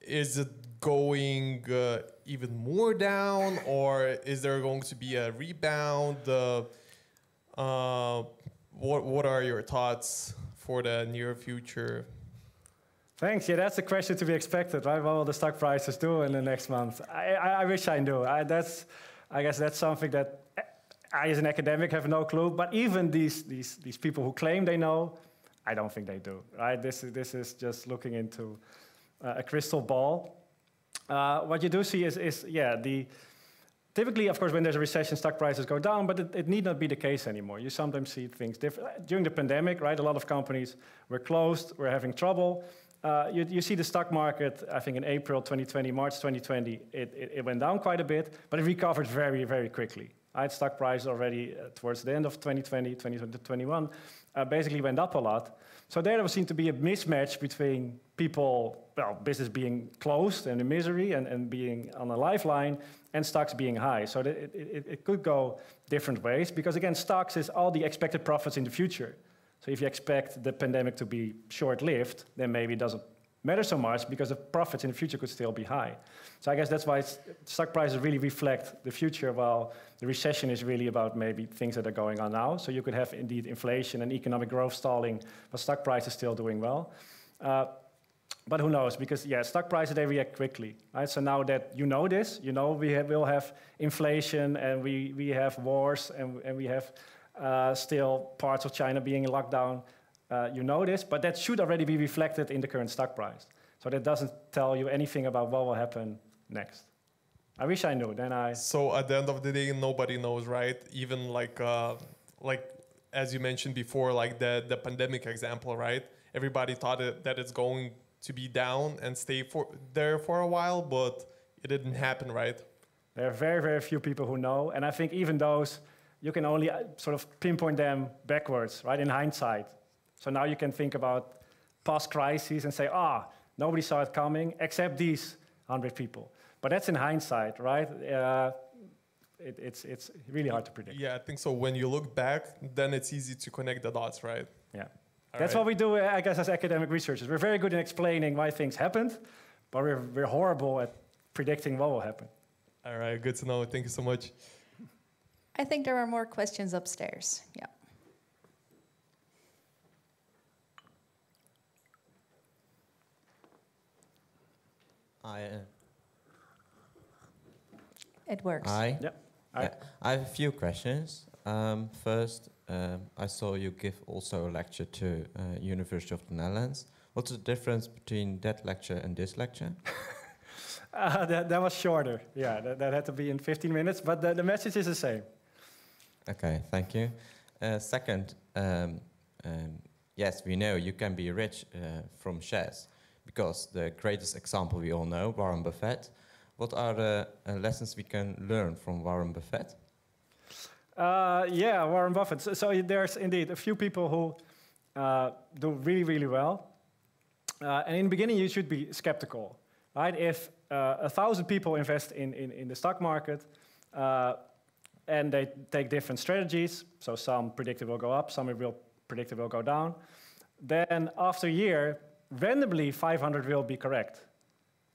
Is it going uh, even more down, or is there going to be a rebound? Uh, uh, what What are your thoughts for the near future? Thanks. Yeah, that's a question to be expected, right? What will the stock prices do in the next month? I, I, I wish I knew. I, that's, I guess that's something that I, as an academic, have no clue. But even these, these, these people who claim they know, I don't think they do, right? This is, this is just looking into uh, a crystal ball. Uh, what you do see is, is, yeah, the typically, of course, when there's a recession, stock prices go down, but it, it need not be the case anymore. You sometimes see things different. During the pandemic, right, a lot of companies were closed, were having trouble. Uh, you, you, see the stock market, I think in April 2020, March 2020, it, it, it, went down quite a bit, but it recovered very, very quickly. Right? Stock price already uh, towards the end of 2020, 2021, uh, basically went up a lot. So there seemed to be a mismatch between people, well, business being closed and in misery and, and being on a lifeline, and stocks being high. So it, it, it could go different ways because, again, stocks is all the expected profits in the future. So if you expect the pandemic to be short-lived, then maybe it doesn't matter so much because the profits in the future could still be high. So I guess that's why stock prices really reflect the future, while the recession is really about maybe things that are going on now. So you could have indeed inflation and economic growth stalling, but stock prices still doing well. Uh, but who knows? Because yeah, stock prices they react quickly, right? So now that you know this, you know we have, will have inflation and we we have wars and and we have uh, still parts of China being in lockdown. Uh, you know this, but that should already be reflected in the current stock price. So that doesn't tell you anything about what will happen next. I wish I knew. Then I. So at the end of the day, nobody knows, right? Even like uh, like as you mentioned before, like the the pandemic example, right? Everybody thought it, that it's going to be down and stay for there for a while, but it didn't happen, right? There are very, very few people who know, and I think even those, you can only uh, sort of pinpoint them backwards, right, in hindsight. So now you can think about past crises and say, ah, nobody saw it coming except these 100 people. But that's in hindsight, right? Uh, it, it's, it's really hard to predict. Yeah, I think so. When you look back, then it's easy to connect the dots, right? Yeah. All That's right. what we do, I guess, as academic researchers. We're very good in explaining why things happened, but we're, we're horrible at predicting what will happen. All right, good to know. Thank you so much. I think there are more questions upstairs. Yeah. I, uh, It works. I, Yep. I- yeah, I have a few questions. Um, first, um, I saw you give also a lecture to uh, University of the Netherlands. What's the difference between that lecture and this lecture? *laughs* Uh, that, that was shorter. Yeah, that, that had to be in 15 minutes, but the, the message is the same. Okay, thank you. Uh, second, um, um, yes, we know you can be rich uh, from shares because the greatest example we all know, Warren Buffett. What are the uh, lessons we can learn from Warren Buffett? Uh, yeah, Warren Buffett. So, so there's indeed a few people who uh, do really, really well. Uh, and in the beginning, you should be skeptical, right? If uh, a thousand people invest in, in, in the stock market uh, and they take different strategies, so some predict it will go up, some will predict it will go down, then after a year, randomly 500 will be correct.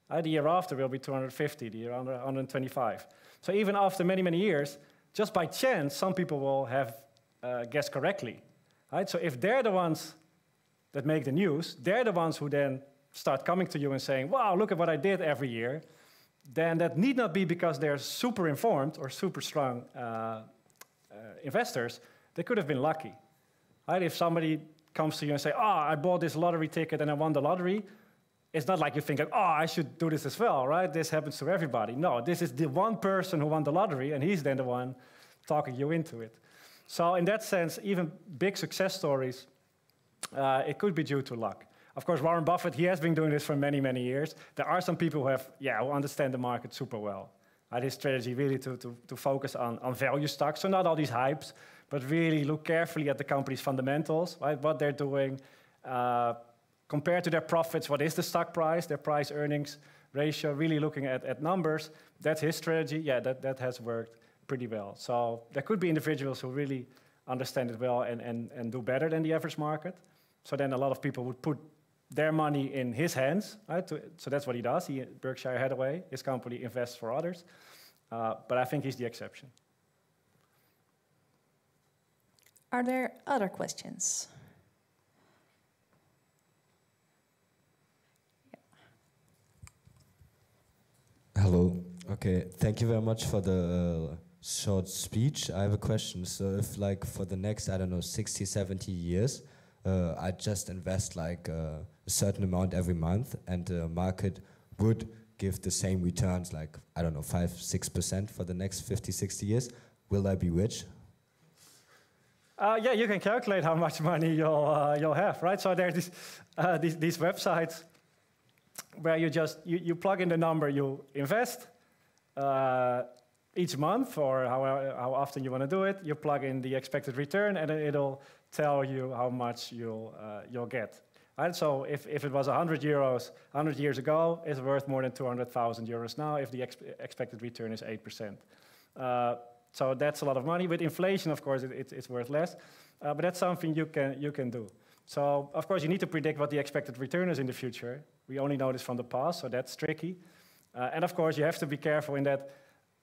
Uh, the year after will be 250, the year under 125. So even after many, many years, just by chance, some people will have uh, guessed correctly. Right? So if they're the ones that make the news, they're the ones who then start coming to you and saying, wow, look at what I did every year, then that need not be because they're super informed or super strong uh, uh, investors. They could have been lucky. Right? If somebody comes to you and say, oh, I bought this lottery ticket and I won the lottery, it's not like you think, oh, I should do this as well, right? This happens to everybody. No, this is the one person who won the lottery, and he's then the one talking you into it. So in that sense, even big success stories, uh, it could be due to luck. Of course, Warren Buffett, he has been doing this for many, many years. There are some people who have, yeah, who understand the market super well. Right? His strategy really to, to, to focus on, on value stocks, so not all these hypes, but really look carefully at the company's fundamentals, right? What they're doing, uh, compared to their profits, what is the stock price, their price earnings ratio, really looking at, at numbers. That's his strategy. Yeah, that, that has worked pretty well. So there could be individuals who really understand it well and, and, and do better than the average market. So then a lot of people would put their money in his hands, right? So that's what he does. He, Berkshire Hathaway, his company invests for others. Uh, but I think he's the exception. Are there other questions? Hello. Okay, thank you very much for the uh, short speech. I have a question. So if like for the next, I don't know, 60, 70 years, uh, I just invest like uh, a certain amount every month and the market would give the same returns, like, I don't know, 5, 6% for the next 50, 60 years, will I be rich? Uh, yeah, you can calculate how much money you'll, uh, you'll have, right? So there's these, uh, these, these websites where you just you, you plug in the number you invest uh, each month or how, how often you want to do it. You plug in the expected return, and it'll tell you how much you'll uh, you'll get. Right? So if, if it was 100 euros 100 years ago, it's worth more than 200,000 euros now if the ex expected return is 8%. So that's a lot of money. With inflation, of course, it, it, it's worth less. Uh, but that's something you can, you can do. So, of course, you need to predict what the expected return is in the future. We only know this from the past, so that's tricky. Uh, and of course, you have to be careful in that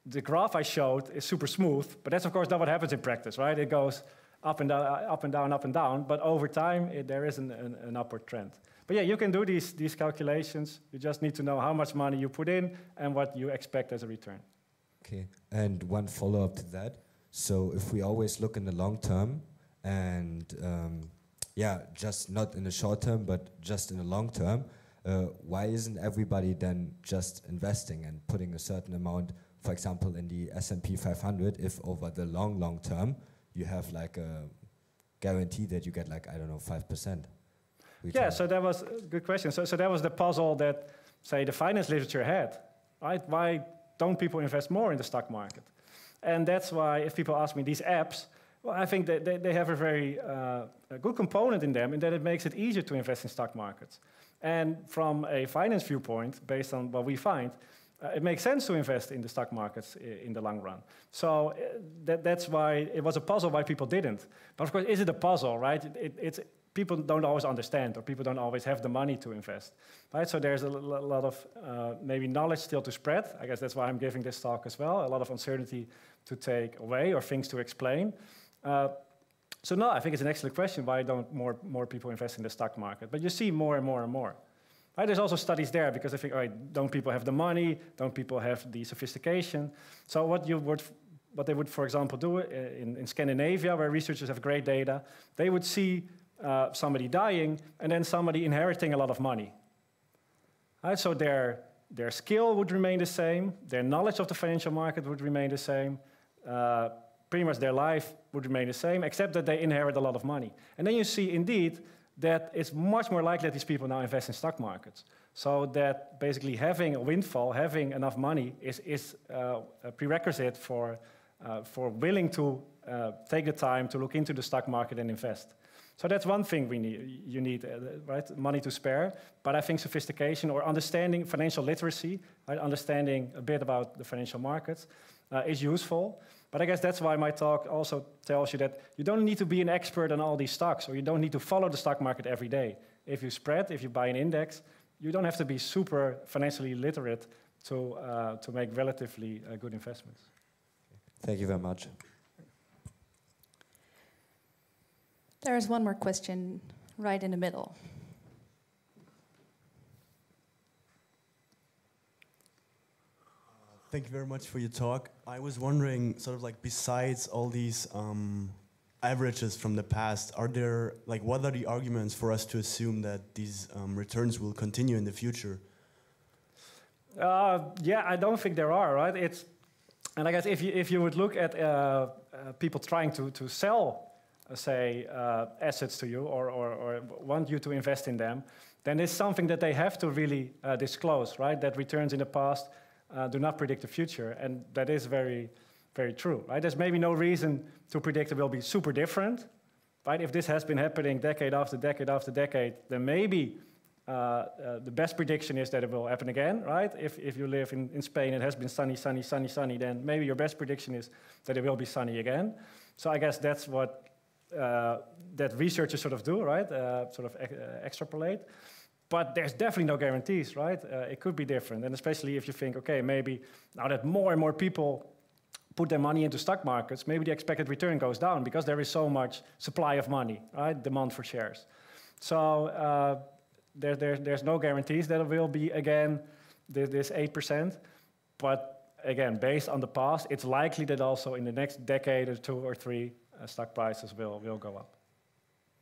the graph I showed is super smooth, but that's of course not what happens in practice, right? It goes up and down, up and down, up and down, but over time it, there is an, an, an, upward trend. But yeah, you can do these, these calculations. You just need to know how much money you put in and what you expect as a return. Okay, and one follow up to that. So if we always look in the long term and um, yeah, just not in the short term, but just in the long term, uh, why isn't everybody then just investing and putting a certain amount, for example, in the S&P 500, if over the long, long term, you have like a guarantee that you get like, I don't know, 5%? Yeah, so that was a good question. So, so that was the puzzle that, say, the finance literature had, right? Why don't people invest more in the stock market? And that's why, if people ask me these apps, well, I think that they, they have a very uh, a good component in them in that it makes it easier to invest in stock markets. And from a finance viewpoint, based on what we find, uh, it makes sense to invest in the stock markets in the long run. So uh, that, that's why it was a puzzle why people didn't. But of course, is it a puzzle, right? It, it, it's, people don't always understand or people don't always have the money to invest, right? So there's a lot of uh, maybe knowledge still to spread. I guess that's why I'm giving this talk as well. A lot of uncertainty to take away or things to explain. Uh, so no, I think it's an excellent question. Why don't more, more people invest in the stock market? But you see more and more and more. Right, there's also studies there because I think, all right, don't people have the money? Don't people have the sophistication? So what you would, what they would, for example, do uh, in, in Scandinavia, where researchers have great data, they would see uh, somebody dying and then somebody inheriting a lot of money. So their, their skill would remain the same, their knowledge of the financial market would remain the same, uh, pretty much their life would remain the same, except that they inherit a lot of money. And then you see, indeed, that it's much more likely that these people now invest in stock markets. So that basically having a windfall, having enough money, is, is uh, a prerequisite for, uh, for willing to uh, take the time to look into the stock market and invest. So that's one thing we need. You need, uh, right, money to spare. But I think sophistication or understanding financial literacy, right, understanding a bit about the financial markets, uh, is useful. But I guess that's why my talk also tells you that you don't need to be an expert on all these stocks, or you don't need to follow the stock market every day. If you spread, if you buy an index, you don't have to be super financially literate to, uh, to make relatively uh, good investments. Thank you very much. There is one more question right in the middle. Thank you very much for your talk. I was wondering, sort of like, besides all these um, averages from the past, are there, like, what are the arguments for us to assume that these um, returns will continue in the future? Uh, yeah, I don't think there are, right? It's, and I guess if you, if you would look at uh, uh, people trying to, to sell, uh, say, uh, assets to you or, or, or, want you to invest in them, then it's something that they have to really uh, disclose, right? That returns in the past uh, do not predict the future. And that is very, very true, right? There's maybe no reason to predict it will be super different, right? If this has been happening decade after decade after decade, then maybe uh, uh, the best prediction is that it will happen again, right? If, if you live in, in Spain, it has been sunny, sunny, sunny, sunny, then maybe your best prediction is that it will be sunny again. So I guess that's what uh, that researchers sort of do, right? Uh, sort of uh, extrapolate. But there's definitely no guarantees, right? Uh, it could be different. And especially if you think, okay, maybe now that more and more people put their money into stock markets, maybe the expected return goes down because there is so much supply of money, right? Demand for shares. So uh, there, there, there's no guarantees that it will be again this 8%. But again, based on the past, it's likely that also in the next decade or two or three, stock prices will, will go up.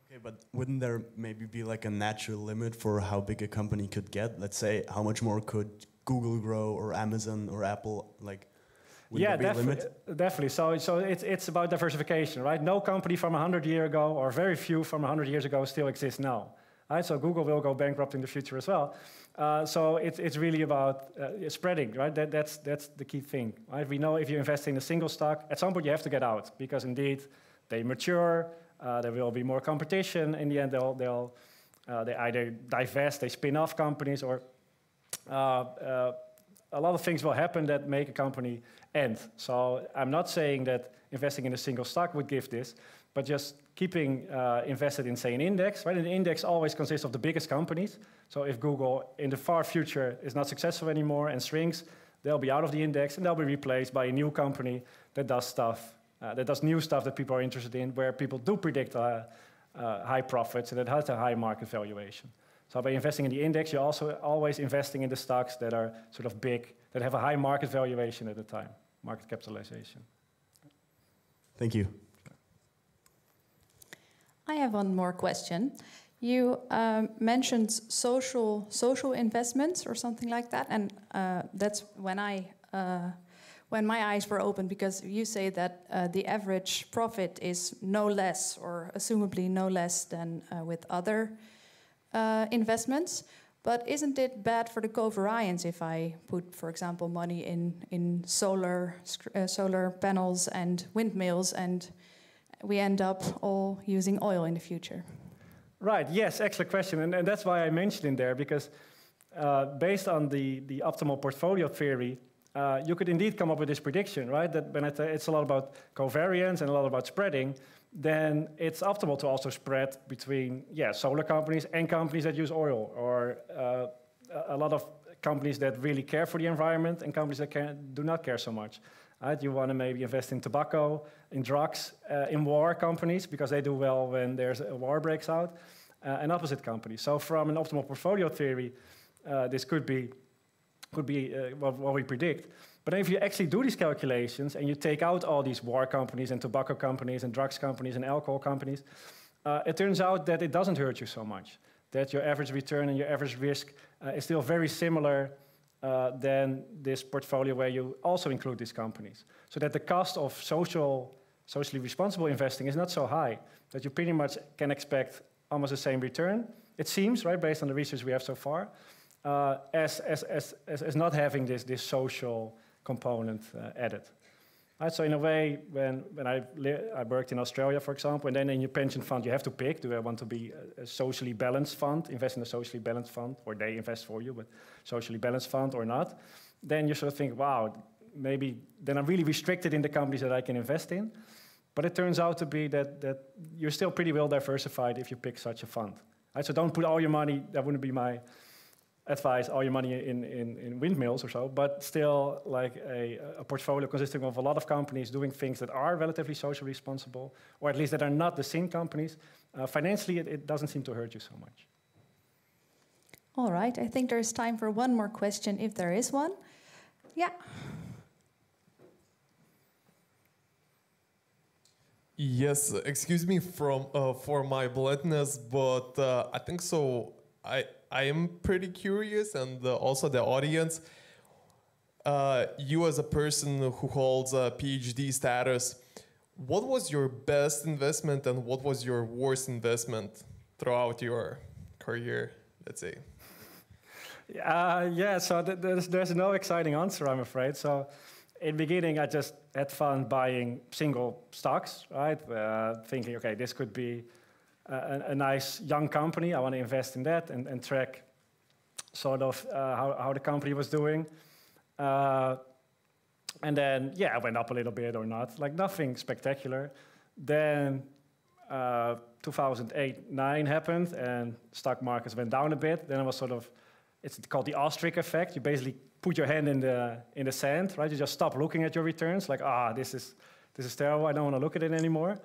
Okay, but wouldn't there maybe be like a natural limit for how big a company could get? Let's say, how much more could Google grow or Amazon or Apple? Like, yeah, defi definitely. So, so it's, it's about diversification, right? No company from 100 years ago, or very few from 100 years ago, still exists now. Right? So Google will go bankrupt in the future as well. Uh, so it's, it's really about uh, spreading, right? That, that's, that's the key thing, right? We know if you invest in a single stock, at some point you have to get out because indeed they mature, uh, there will be more competition. In the end, they'll, they'll uh, they either divest, they spin off companies, or uh, uh, a lot of things will happen that make a company end. So I'm not saying that investing in a single stock would give this, but just keeping uh, invested in, say, an index, right? An index always consists of the biggest companies. So if Google in the far future is not successful anymore and shrinks, they'll be out of the index and they'll be replaced by a new company that does stuff uh, that does new stuff that people are interested in, where people do predict uh, uh, high profits and that has a high market valuation. So by investing in the index, you're also always investing in the stocks that are sort of big, that have a high market valuation at the time, market capitalization. Thank you. I have one more question. You um, mentioned social social investments or something like that, and uh, that's when I uh, when my eyes were open because you say that uh, the average profit is no less or assumably no less than uh, with other uh, investments. But isn't it bad for the covariance if I put, for example, money in in solar uh, solar panels and windmills, and we end up all using oil in the future? Right. Yes. Excellent question, and, and that's why I mentioned in there because uh, based on the the optimal portfolio theory, uh, you could indeed come up with this prediction, right? That when it's a lot about covariance and a lot about spreading, then it's optimal to also spread between, yeah, solar companies and companies that use oil, or uh, a lot of companies that really care for the environment and companies that can, do not care so much. Right? You want to maybe invest in tobacco, in drugs, uh, in war companies because they do well when there's a war breaks out, uh, and opposite companies. So from an optimal portfolio theory, uh, this could be could be uh, what, what, we predict. But if you actually do these calculations and you take out all these war companies and tobacco companies and drugs companies and alcohol companies, uh, it turns out that it doesn't hurt you so much. That your average return and your average risk uh, is still very similar uh, than this portfolio where you also include these companies. So that the cost of social, socially responsible investing is not so high, that you pretty much can expect almost the same return. It seems, right, based on the research we have so far uh, as, as, as, as, not having this, this social component uh, added. Right, so in a way, when, when I, I worked in Australia, for example, and then in your pension fund, you have to pick, do I want to be a, socially balanced fund, invest in a socially balanced fund, or they invest for you, but socially balanced fund or not, then you sort of think, wow, maybe then I'm really restricted in the companies that I can invest in. But it turns out to be that, that you're still pretty well diversified if you pick such a fund. Right, so don't put all your money, that wouldn't be my advise all your money in, in, in windmills or so, but still like a, a, portfolio consisting of a lot of companies doing things that are relatively socially responsible, or at least that are not the same companies, uh, financially it, it doesn't seem to hurt you so much. All right, I think there's time for one more question if there is one. Yeah. Yes, excuse me from uh, for my bluntness, but uh, I think so. I I am pretty curious, and also the audience. Uh, you, as a person who holds a PhD status, what was your best investment and what was your worst investment throughout your career, let's say? Uh, yeah, so th there's, there's no exciting answer, I'm afraid. So, in beginning, I just had fun buying single stocks, right? Uh, thinking, okay, this could be a, a, nice young company. I want to invest in that and, and track sort of uh, how, how the company was doing. Uh, and then, yeah, I went up a little bit or not, like nothing spectacular. Then uh, 2008, 9 happened and stock markets went down a bit. Then it was sort of, it's called the ostrich effect. You basically put your hand in the, in the sand, right? You just stop looking at your returns, like, ah, this is, this is terrible, I don't want to look at it anymore.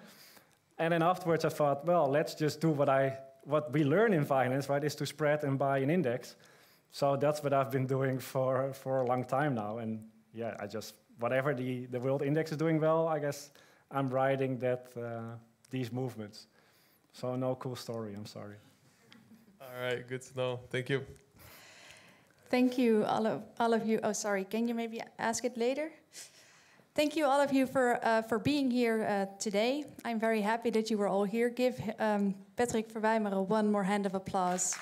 And then afterwards, I thought, well, let's just do what I what we learn in finance, right, is to spread and buy an index. So that's what I've been doing for for a long time now. And yeah, I just whatever the the world index is doing well, I guess I'm riding that uh, these movements. So no cool story. I'm sorry. All right, good to know. Thank you. Thank you, all of, all of you. Oh, sorry. Can you maybe ask it later? Thank you, all of you, for, uh, for being here uh, today. I'm very happy that you were all here. Give um, Patrick Verwijmeren one more hand of applause.